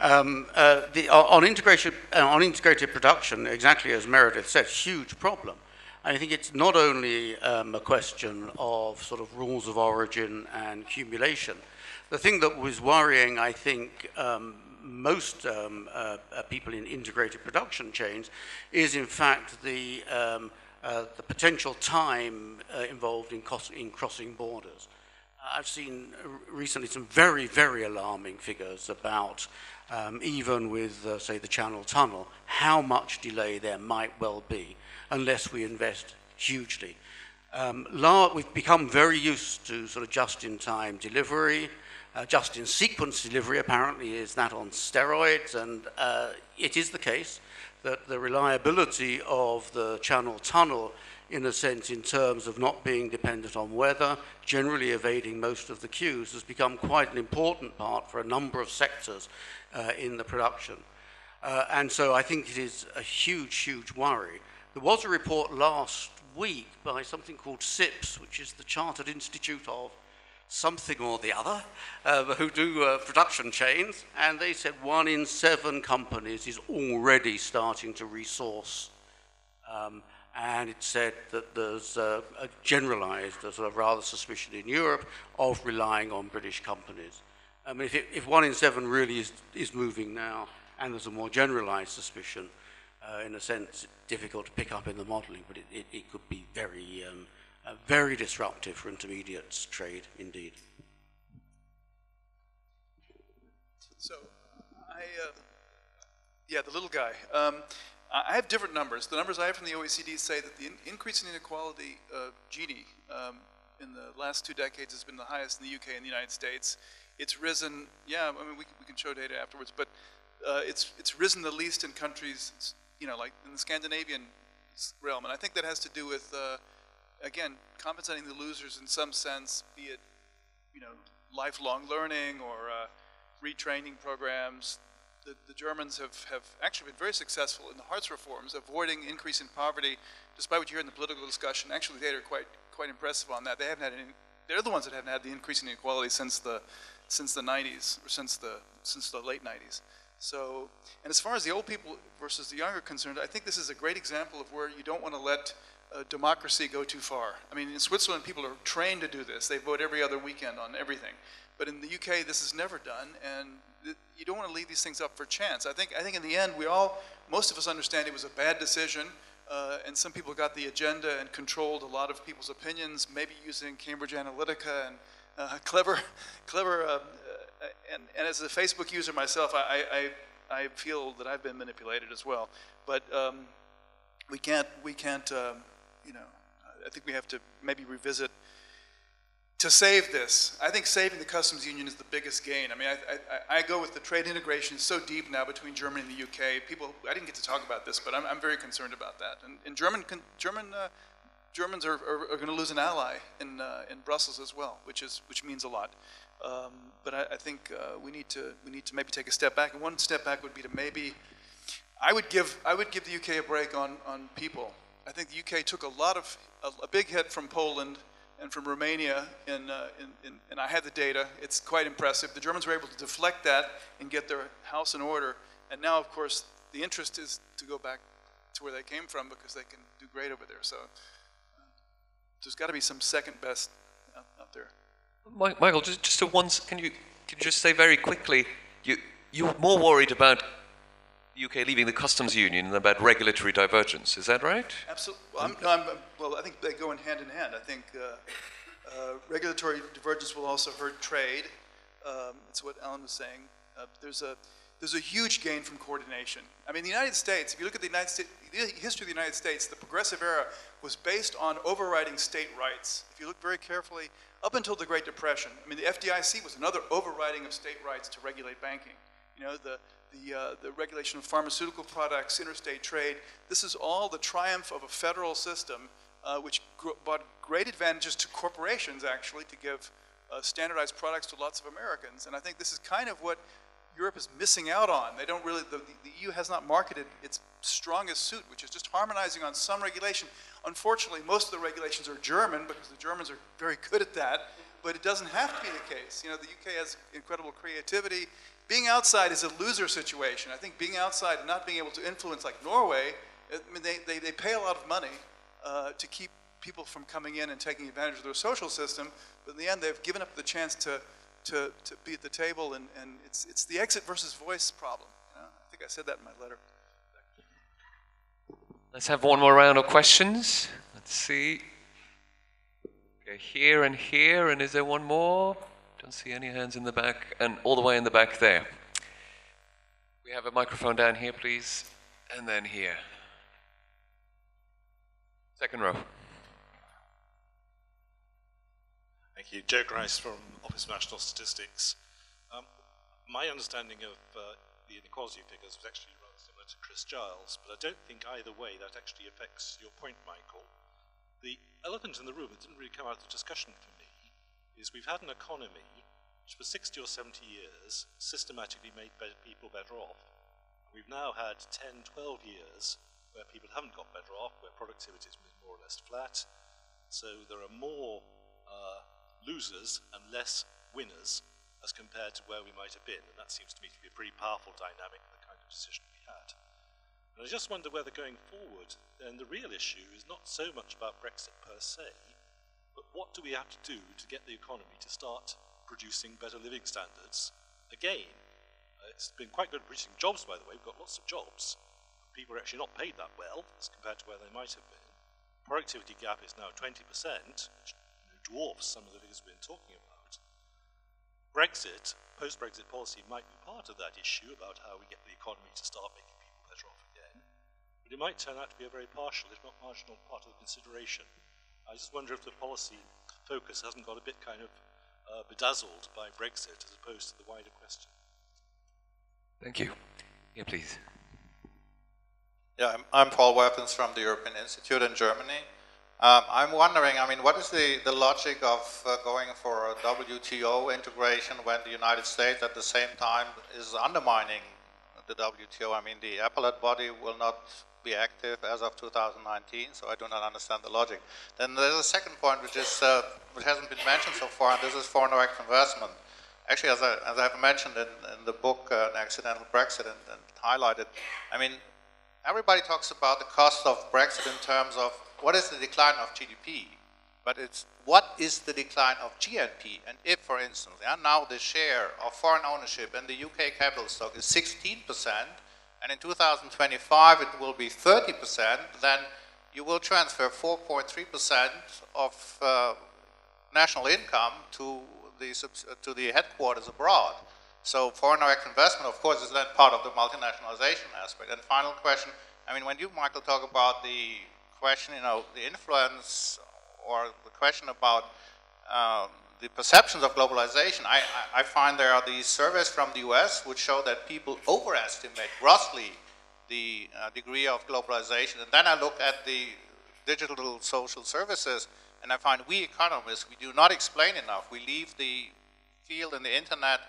Um, uh, the, on integration, uh, on integrated production, exactly as Meredith said, huge problem. I think it's not only um, a question of sort of rules of origin and accumulation. The thing that was worrying, I think, um, most um, uh, uh, people in integrated production chains is, in fact, the, um, uh, the potential time uh, involved in, in, crossing borders. I've seen recently some very, very alarming figures about, um, even with, uh, say, the Channel Tunnel, how much delay there might well be unless we invest hugely. Um, we've become very used to sort of just-in-time delivery. Uh, just-in-sequence delivery apparently is that on steroids, and uh, it is the case that the reliability of the Channel Tunnel, in a sense, in terms of not being dependent on weather, generally evading most of the queues, has become quite an important part for a number of sectors uh, in the production. Uh, and so I think it is a huge, huge worry there was a report last week by something called CIPS, which is the Chartered Institute of something or the other, uh, who do uh, production chains, and they said one in seven companies is already starting to resource. Um, and it said that there's a generalized, a sort of rather suspicion in Europe of relying on British companies. I mean, if, it, if one in seven really is, is moving now, and there's a more generalized suspicion, uh, in a sense, difficult to pick up in the modeling, but it, it, it could be very, um, uh, very disruptive for intermediates trade indeed. So, I, uh, yeah, the little guy. Um, I have different numbers. The numbers I have from the OECD say that the in increase in inequality of Gini um, in the last two decades has been the highest in the UK and the United States. It's risen, yeah, I mean, we, we can show data afterwards, but uh, it's, it's risen the least in countries, you know, like in the Scandinavian realm. And I think that has to do with, uh, again, compensating the losers in some sense, be it, you know, lifelong learning or uh, retraining programs. The, the Germans have, have actually been very successful in the Hartz reforms, avoiding increase in poverty, despite what you hear in the political discussion. Actually, the data are quite, quite impressive on that. They haven't had any, they're the ones that haven't had the increase in inequality since the, since the 90s, or since the, since the late 90s. So, and as far as the old people versus the younger are concerned, I think this is a great example of where you don't want to let uh, democracy go too far. I mean, in Switzerland, people are trained to do this. They vote every other weekend on everything. But in the UK, this is never done, and th- you don't want to leave these things up for chance. I think, I think in the end, we all, most of us understand it was a bad decision, uh, and some people got the agenda and controlled a lot of people's opinions, maybe using Cambridge Analytica and uh, clever, clever. And, and as a Facebook user myself, I, I, I feel that I've been manipulated as well. But um, we can't, we can't, um, you know, I think we have to maybe revisit to save this. I think saving the customs union is the biggest gain. I mean, I, I, I go with the trade integration so deep now between Germany and the UK. People, I didn't get to talk about this, but I'm, I'm very concerned about that. And, and German, German, uh, Germans are, are, are going to lose an ally in, uh, in Brussels as well, which is which means a lot. Um, but I, I think uh, we need to we need to maybe take a step back. And one step back would be to maybe I would give I would give the UK a break on on people. I think the UK took a lot of a, a big hit from Poland and from Romania, in, uh, and I had the data. It's quite impressive. The Germans were able to deflect that and get their house in order. And now, of course, the interest is to go back to where they came from because they can do great over there. So there's got to be some second best out, out there. Mi- Michael, just, just a once, can you, can you just say very quickly, you, you're more worried about the UK leaving the customs union than about regulatory divergence, is that right? Absolutely. Well, I'm, no, I'm, well, I think they go in hand in hand. I think uh, uh, regulatory divergence will also hurt trade. Um, it's what Alan was saying. Uh, there's a there's a huge gain from coordination. I mean, the United States. If you look at the United States, the history of the United States, the progressive era was based on overriding state rights. If you look very carefully, up until the Great Depression, I mean, the FDIC was another overriding of state rights to regulate banking. You know, the the, uh, the regulation of pharmaceutical products, interstate trade. This is all the triumph of a federal system uh, which brought great advantages to corporations, actually, to give uh, standardized products to lots of Americans. And I think this is kind of what Europe is missing out on. They don't really, the, the EU has not marketed its strongest suit, which is just harmonizing on some regulation. Unfortunately, most of the regulations are German because the Germans are very good at that, but it doesn't have to be the case. You know, the UK has incredible creativity. Being outside is a loser situation. I think being outside and not being able to influence, like Norway, I mean, they, they, they pay a lot of money uh, to keep people from coming in and taking advantage of their social system, but in the end, they've given up the chance to, to, to be at the table, and, and it's, it's the exit versus voice problem. You know? I think I said that in my letter. Let's have one more round of questions. Let's see. Okay, here and here, and is there one more? Don't see any hands in the back, and all the way in the back there. We have a microphone down here, please, and then here. Second row. You. Joe Grice from Office of National Statistics. Um, my understanding of uh, the inequality figures was actually rather similar to Chris Giles, but I don't think either way that actually affects your point, Michael. The elephant in the room that didn't really come out of the discussion for me is we've had an economy which for 60 or 70 years systematically made better people better off. We've now had 10, 12 years where people haven't got better off, where productivity has been more or less flat. So there are more uh, losers and less winners as compared to where we might have been. And that seems to me to be a pretty powerful dynamic for the kind of decision we had. And I just wonder whether going forward, then the real issue is not so much about Brexit per se, but what do we have to do to get the economy to start producing better living standards again? Uh, it's been quite good at producing jobs, by the way. We've got lots of jobs. People are actually not paid that well as compared to where they might have been. Productivity gap is now 20%, which dwarfs some of the figures we've been talking about. Brexit, post Brexit policy might be part of that issue about how we get the economy to start making people better off again. But it might turn out to be a very partial, if not marginal, part of the consideration. I just wonder if the policy focus hasn't got a bit kind of uh, bedazzled by Brexit as opposed to the wider question. Thank you. Yeah, please. Yeah, I'm, I'm Paul Welfens from the European Institute in Germany. Um, I'm wondering, I mean, what is the, the logic of uh, going for a WTO integration when the United States at the same time is undermining the WTO? I mean, the appellate body will not be active as of 2019, so I do not understand the logic. Then there's a second point which is uh, which hasn't been mentioned so far, and this is foreign direct investment. Actually, as, I, as I've mentioned in, in the book, uh, An Accidental Brexit, and, and highlighted, I mean, everybody talks about the cost of Brexit in terms of what is the decline of GDP, but it's what is the decline of GNP? And if, for instance, yeah, now the share of foreign ownership in the UK capital stock is 16%, and in 2025 it will be 30%, then you will transfer 4.3% of uh, national income to the, to the headquarters abroad. So foreign direct investment, of course, is then part of the multinationalization aspect. And final question, I mean, when you, Michael, talk about the question, you know, the influence or the question about um, the perceptions of globalization, I, I, find there are these surveys from the US which show that people overestimate grossly the uh, degree of globalization. And then I look at the digital social services and I find we economists, we do not explain enough. We leave the field and the internet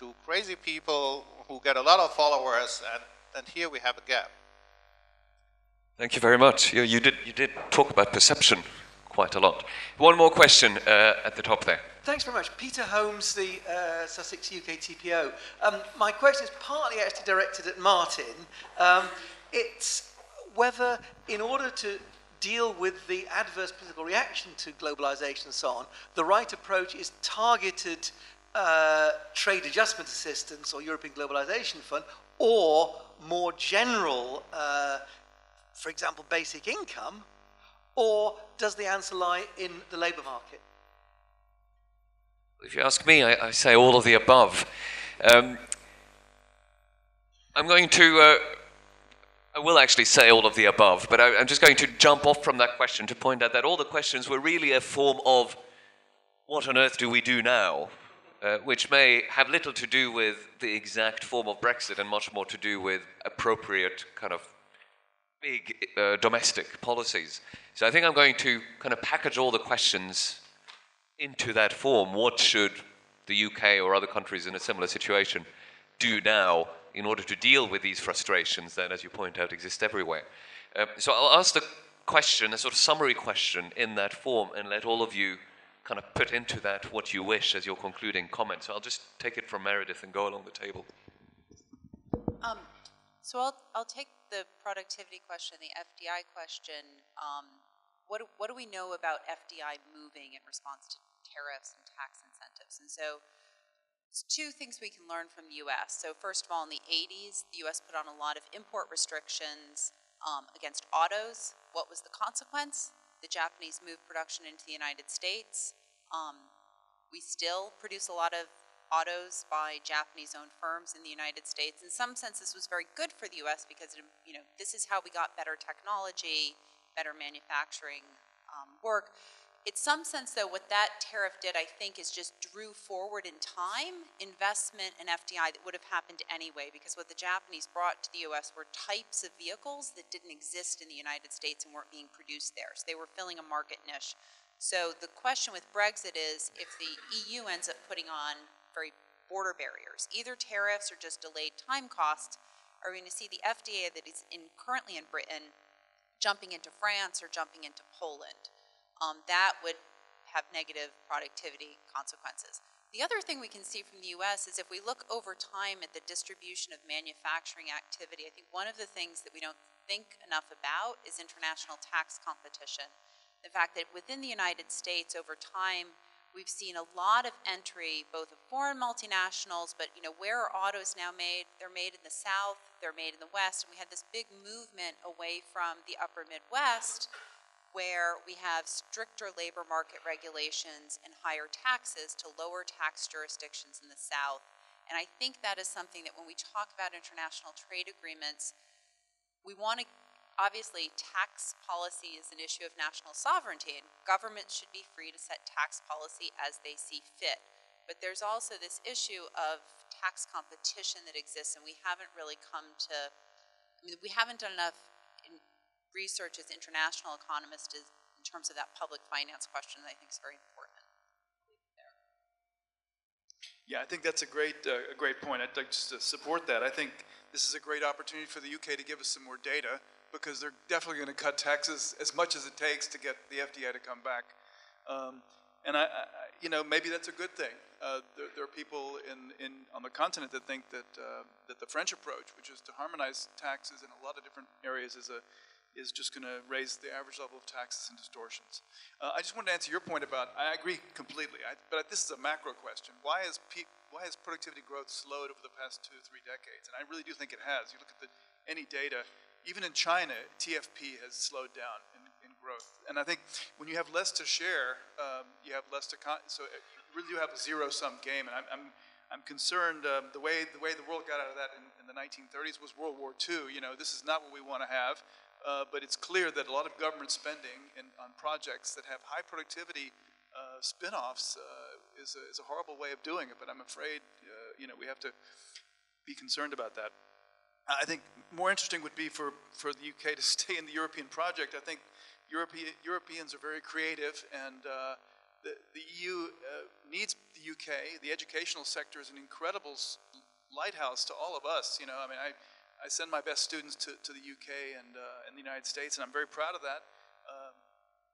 to crazy people who get a lot of followers and, and here we have a gap. Thank you very much. You, you, did, you did talk about perception quite a lot. One more question uh, at the top there. Thanks very much. Peter Holmes, the uh, Sussex UK TPO. Um, my question is partly actually directed at Martin. Um, it's whether, in order to deal with the adverse political reaction to globalization and so on, the right approach is targeted uh, trade adjustment assistance or European Globalization Fund, or more general uh, for example, basic income, or does the answer lie in the labour market? If you ask me, I, I say all of the above. Um, I'm going to, uh, I will actually say all of the above, but I, am just going to jump off from that question to point out that all the questions were really a form of what on earth do we do now? Uh, which may have little to do with the exact form of Brexit and much more to do with appropriate kind of big uh, domestic policies. So I think I'm going to kind of package all the questions into that form. What should the UK or other countries in a similar situation do now in order to deal with these frustrations that, as you point out, exist everywhere? Um, so I'll ask the question, a sort of summary question in that form, and let all of you kind of put into that what you wish as your concluding comment. So I'll just take it from Meredith and go along the table. Um, so I'll, I'll take the productivity question, the FDI question, um, what, do, what do we know about FDI moving in response to tariffs and tax incentives? And so two things we can learn from the US. So first of all, in the 80s, the US put on a lot of import restrictions um, against autos. What was the consequence? The Japanese moved production into the United States. Um, we still produce a lot of autos by Japanese-owned firms in the United States. In some sense, this was very good for the U.S. because it, you know this is how we got better technology, better manufacturing um, work. In some sense, though, what that tariff did, I think, is just drew forward in time investment in FDI that would have happened anyway, because what the Japanese brought to the U.S. were types of vehicles that didn't exist in the United States and weren't being produced there. So they were filling a market niche. So the question with Brexit is, if the EU ends up putting on very border barriers, either tariffs or just delayed time costs, are we going to see the FDI that is in, currently in Britain jumping into France or jumping into Poland. Um, that would have negative productivity consequences. The other thing we can see from the US is if we look over time at the distribution of manufacturing activity, I think one of the things that we don't think enough about is international tax competition. The fact that within the United States over time, We've seen a lot of entry, both of foreign multinationals, but you know, where are autos now made? They're made in the South, they're made in the West, and we had this big movement away from the upper Midwest where we have stricter labor market regulations and higher taxes to lower tax jurisdictions in the South. And I think that is something that when we talk about international trade agreements, we want to obviously, tax policy is an issue of national sovereignty, and governments should be free to set tax policy as they see fit. But there's also this issue of tax competition that exists, and we haven't really come to, I mean, we haven't done enough research as international economists is, in terms of that public finance question that I think is very important. Yeah, I think that's a great, uh, a great point. I'd like to support that. I think this is a great opportunity for the UK to give us some more data because they're definitely going to cut taxes as much as it takes to get the FDI to come back. Um, and I, I, you know, maybe that's a good thing. Uh, there, there, are people in, in, on the continent that think that, uh, that the French approach, which is to harmonize taxes in a lot of different areas, is a, is just going to raise the average level of taxes and distortions. Uh, I just wanted to answer your point about, I agree completely, I, but this is a macro question. Why, is pe- why has productivity growth slowed over the past two, or three decades? And I really do think it has. You look at the, any data, even in China, TFP has slowed down in, in growth. And I think when you have less to share, um, you have less to, so uh, you really do have a zero-sum game. And I'm, I'm, I'm concerned um, the, way, the way the world got out of that in, in the 1930s was World War II. You know, this is not what we want to have. Uh, but it's clear that a lot of government spending in, on projects that have high productivity uh, spin-offs uh, is, a, is, a, horrible way of doing it. But I'm afraid, uh, you know, we have to be concerned about that. I think more interesting would be for, for the UK to stay in the European project. I think European, Europeans are very creative, and uh, the, the, EU uh, needs the UK. The educational sector is an incredible lighthouse to all of us. You know, I mean, I I send my best students to, to the UK and, uh, and the United States, and I'm very proud of that.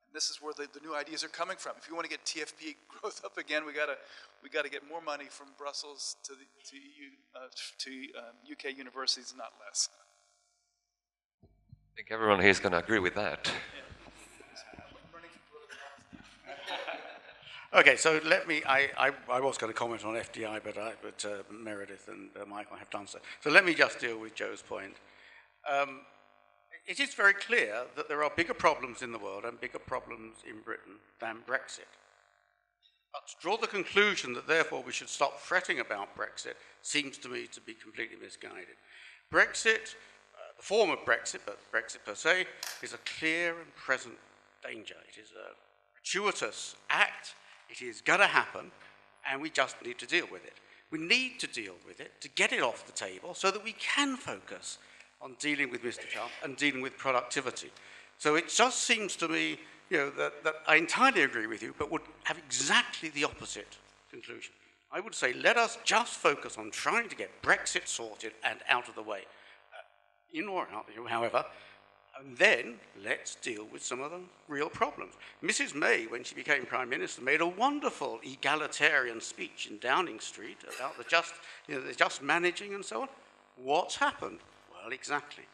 And this is where the, the new ideas are coming from. If you want to get TFP growth up again, we gotta we gotta get more money from Brussels to the, to, EU, uh, to um, UK universities, not less. I think everyone here is going to agree with that. Okay, so let me, I, I, I, was going to comment on FDI, but, I, but uh, Meredith and uh, Michael have done so. So let me just deal with Joe's point. Um, it is very clear that there are bigger problems in the world and bigger problems in Britain than Brexit. But to draw the conclusion that therefore we should stop fretting about Brexit seems to me to be completely misguided. Brexit, uh, the form of Brexit, but Brexit per se, is a clear and present danger. It is a gratuitous act it is going to happen, and we just need to deal with it. We need to deal with it to get it off the table so that we can focus on dealing with Mr. Trump and dealing with productivity. So it just seems to me, you know, that, that I entirely agree with you, but would have exactly the opposite conclusion. I would say let us just focus on trying to get Brexit sorted and out of the way. Uh, in or out, however, and then let's deal with some of the real problems. Mrs. May, when she became Prime Minister, made a wonderful egalitarian speech in Downing Street about the just, you know, the just managing and so on. What's happened? Well, exactly.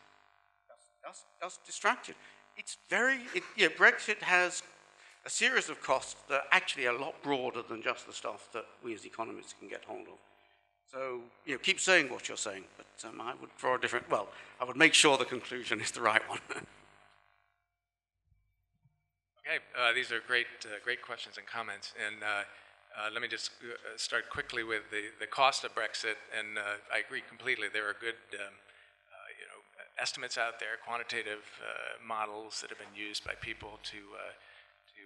Just, just distracted. It's very, it, Brexit has a series of costs that are actually a lot broader than just the stuff that we as economists can get hold of. So, you know, keep saying what you're saying, but um, I would draw a different, well, I would make sure the conclusion is the right one. okay, uh, these are great, uh, great questions and comments. And uh, uh let me just uh, start quickly with the, the cost of Brexit. And uh, I agree completely. There are good, um, estimates out there, quantitative models that have been used by people to, to,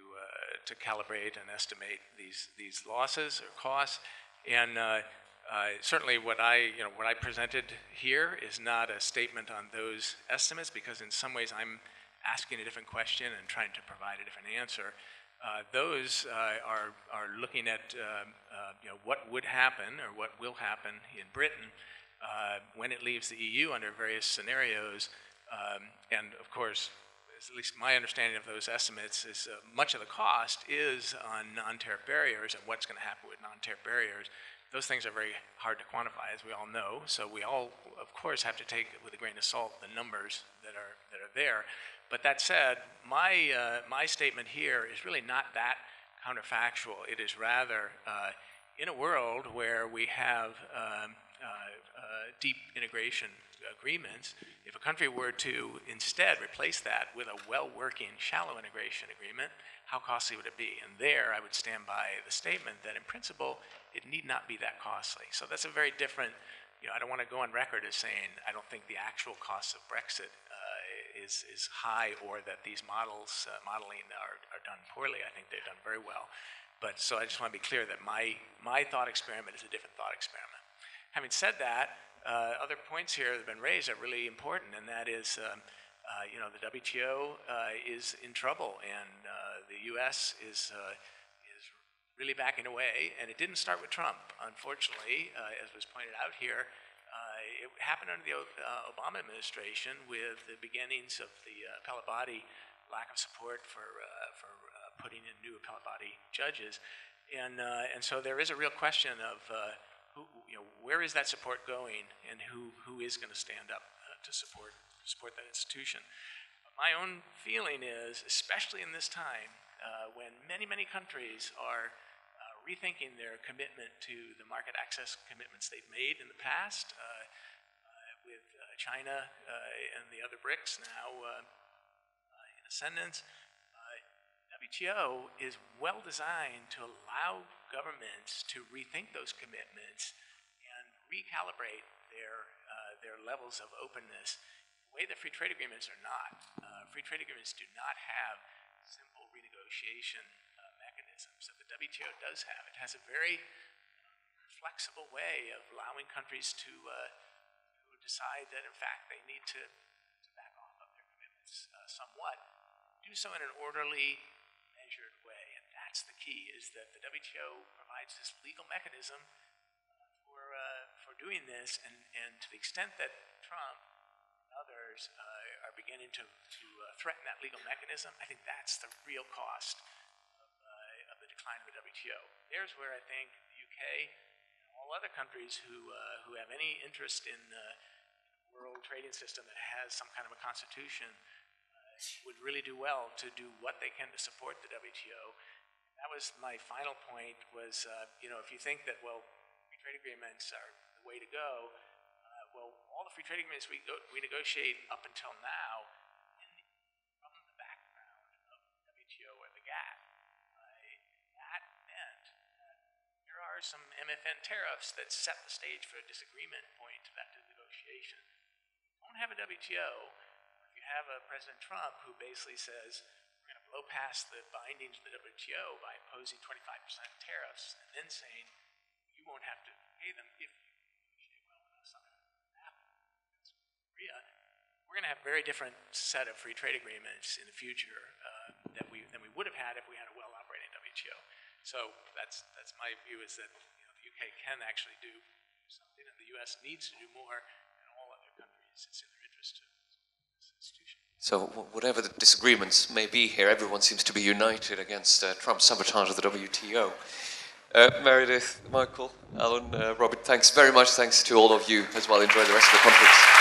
to calibrate and estimate these, these losses or costs. And uh, certainly what I, you know, what I presented here is not a statement on those estimates because in some ways I'm asking a different question and trying to provide a different answer. Uh, those uh, are, are looking at um, uh, you know, what would happen or what will happen in Britain uh, when it leaves the EU under various scenarios. Um, and of course, at least my understanding of those estimates is uh, much of the cost is on non-tariff barriers and what's going to happen with non-tariff barriers those things are very hard to quantify, as we all know. So we all, of course, have to take with a grain of salt the numbers that are that are there. But that said, my uh, my statement here is really not that counterfactual. It is rather uh, in a world where we have um, uh, deep integration agreements, if a country were to instead replace that with a well-working shallow integration agreement, how costly would it be? And there I would stand by the statement that in principle, it need not be that costly. So that's a very different, you know, I don't want to go on record as saying I don't think the actual cost of Brexit uh, is, is high or that these models, uh, modeling are, are done poorly. I think they've done very well. But so I just want to be clear that my, my thought experiment is a different thought experiment. Having said that, uh, other points here that have been raised are really important, and that is, um, uh, you know, the WTO uh, is in trouble, and uh, the U.S. is uh, is really backing away. And it didn't start with Trump, unfortunately, uh, as was pointed out here. it happened under the Obama administration with the beginnings of the appellate body lack of support for for putting in new appellate body judges, and and so there is a real question of who, you know, where is that support going and who, who is going to stand up uh, to support, support that institution? But my own feeling is, especially in this time, uh, when many, many countries are uh, rethinking their commitment to the market access commitments they've made in the past, uh, uh, with uh, China and the other BRICS now in ascendance, WTO is well designed to allow governments to rethink those commitments and recalibrate their, uh, their levels of openness the way that free trade agreements are not. Uh, free trade agreements do not have simple renegotiation uh, mechanisms that the WTO does have. It has a very flexible way of allowing countries to, uh, to decide that, in fact, they need to, to back off of their commitments uh, somewhat. Do so in an orderly, that's the key, is that the WTO provides this legal mechanism uh, for, uh, for doing this. And, and to the extent that Trump and others uh, are beginning to, to uh, threaten that legal mechanism, I think that's the real cost of, uh, of the decline of the WTO. There's where I think the UK and all other countries who, uh, who have any interest in the world trading system that has some kind of a constitution would really do well to do what they can to support the WTO. That was my final point was, uh, you know, if you think that, well, free trade agreements are the way to go, uh, well, all the free trade agreements we, go, we negotiate up until now in, from the background of WTO or the GATT, that meant that there are some MFN tariffs that set the stage for a disagreement point to that negotiation. You Don't have a WTO, if you have a President Trump who basically says, blow past the bindings of the WTO by imposing 25% tariffs and then saying, you won't have to pay them if you well with us. Korea. We're going to have a very different set of free trade agreements in the future uh, that we, than we would have had if we had a well-operating WTO. So that's, that's my view is that you know, the UK can actually do something and the US needs to do more and all other countries. It's in their interest to so, whatever the disagreements may be here, everyone seems to be united against uh, Trump's sabotage of the WTO. Uh, Meredith, Michael, Alan, uh, Robert, thanks very much. Thanks to all of you as well. Enjoy the rest of the conference.